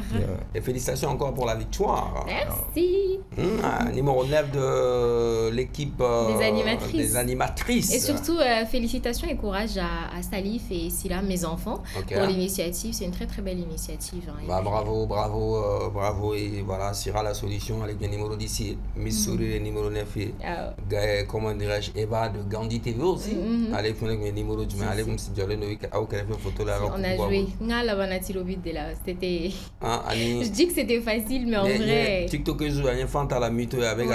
Et félicitations encore pour la victoire. Merci. Mmh, numéro 9 de l'équipe euh, des, animatrices. des animatrices. Et surtout, euh, félicitations et courage à, à, Salif et Silla, mes enfants, okay. pour l'initiative. C'est une très très belle initiative. Hein, bah, bravo, bravo, euh, bravo. Et voilà, Sira la solution avec le numéro d'ici, mes sourires, le numéro 9. Et, oh. comment dirais-je, Eva de Gandhi TV aussi. Mm -hmm. Allez, le numéro du allez, vous me on a joué. C'était. Je dis que c'était facile, mais en vrai. TikTok joue Fanta la mytho avec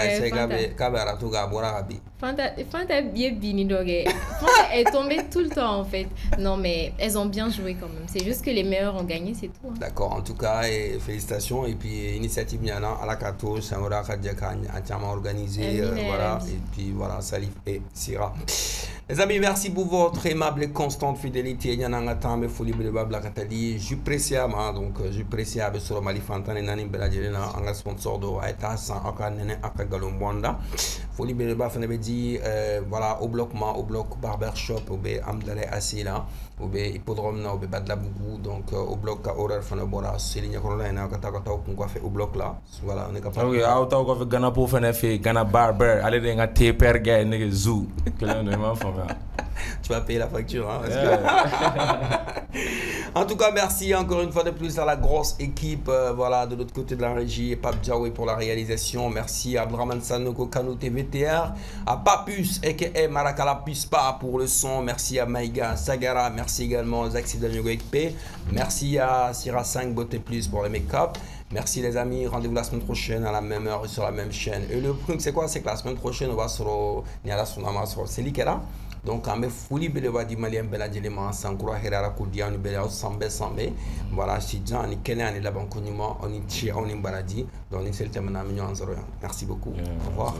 Fanta Fanta bien bini Fanta est tombée tout le temps en fait. Non mais elles ont bien joué quand même. C'est juste que les meilleurs ont gagné, c'est tout. D'accord. En tout cas, et félicitations et puis initiative Miana à la 14, Samora Khadjaka entièrement organisé voilà et puis voilà Salif et Sira. Les amis, merci pour votre aimable et constante fidélité. Nyananga tambe foli beleba blakatali. Je préciam donc je préciam sur Mali Fantane nani belajelena anga sponsor do aita san aka nene aka galombwanda. Foli beleba fana be di voilà au bloc au bloc barbershop au be amdale asila o bɛ hippodrome na o bɛ badilabugu donc euh, o bloc euh, ka horaire fana bɔra seli ɲɛkɔrɔla in na ka taa ka taa o kun kɔfɛ o bloc la voilà ne ka part. ok aw taw kɔfɛ Ghana po fana fɛ yen Ghana barber ale de ye n ka taper guy ye ne ka zoo kelen don i m'a faamuya. tu vas payer la facture. Hein, en tout cas, merci encore une fois de plus à la grosse équipe euh, voilà, de l'autre côté de la régie Pape Diaoué pour la réalisation. Merci à Abdraman Sanoko Kano TVTR, à Papus et Marakala Pispa pour le son. Merci à Maïga Sagara. Merci également aux accidents Ekpe. Merci à Sira 5 Beauté Plus pour les make-up. Merci les amis, rendez-vous la semaine prochaine à la même heure et sur la même chaîne. Et le truc c'est quoi? C'est que la semaine prochaine on va sur Niala Sunama sur Selikera. Donc an bɛ foli beleba di maliyɛn bɛɛ lajɛlen ma. Sankura hɛrɛ ala ko di aw ni bɛɛ aw san bɛɛ san bɛɛ voilà sijan ani kɛnɛ ani labanko ɲuman aw ni ci aw ni baraji. Donc ni seli tɛmɛna an bɛ ɲɔgɔn sɔrɔ yan. Merci beaucoup. Au revoir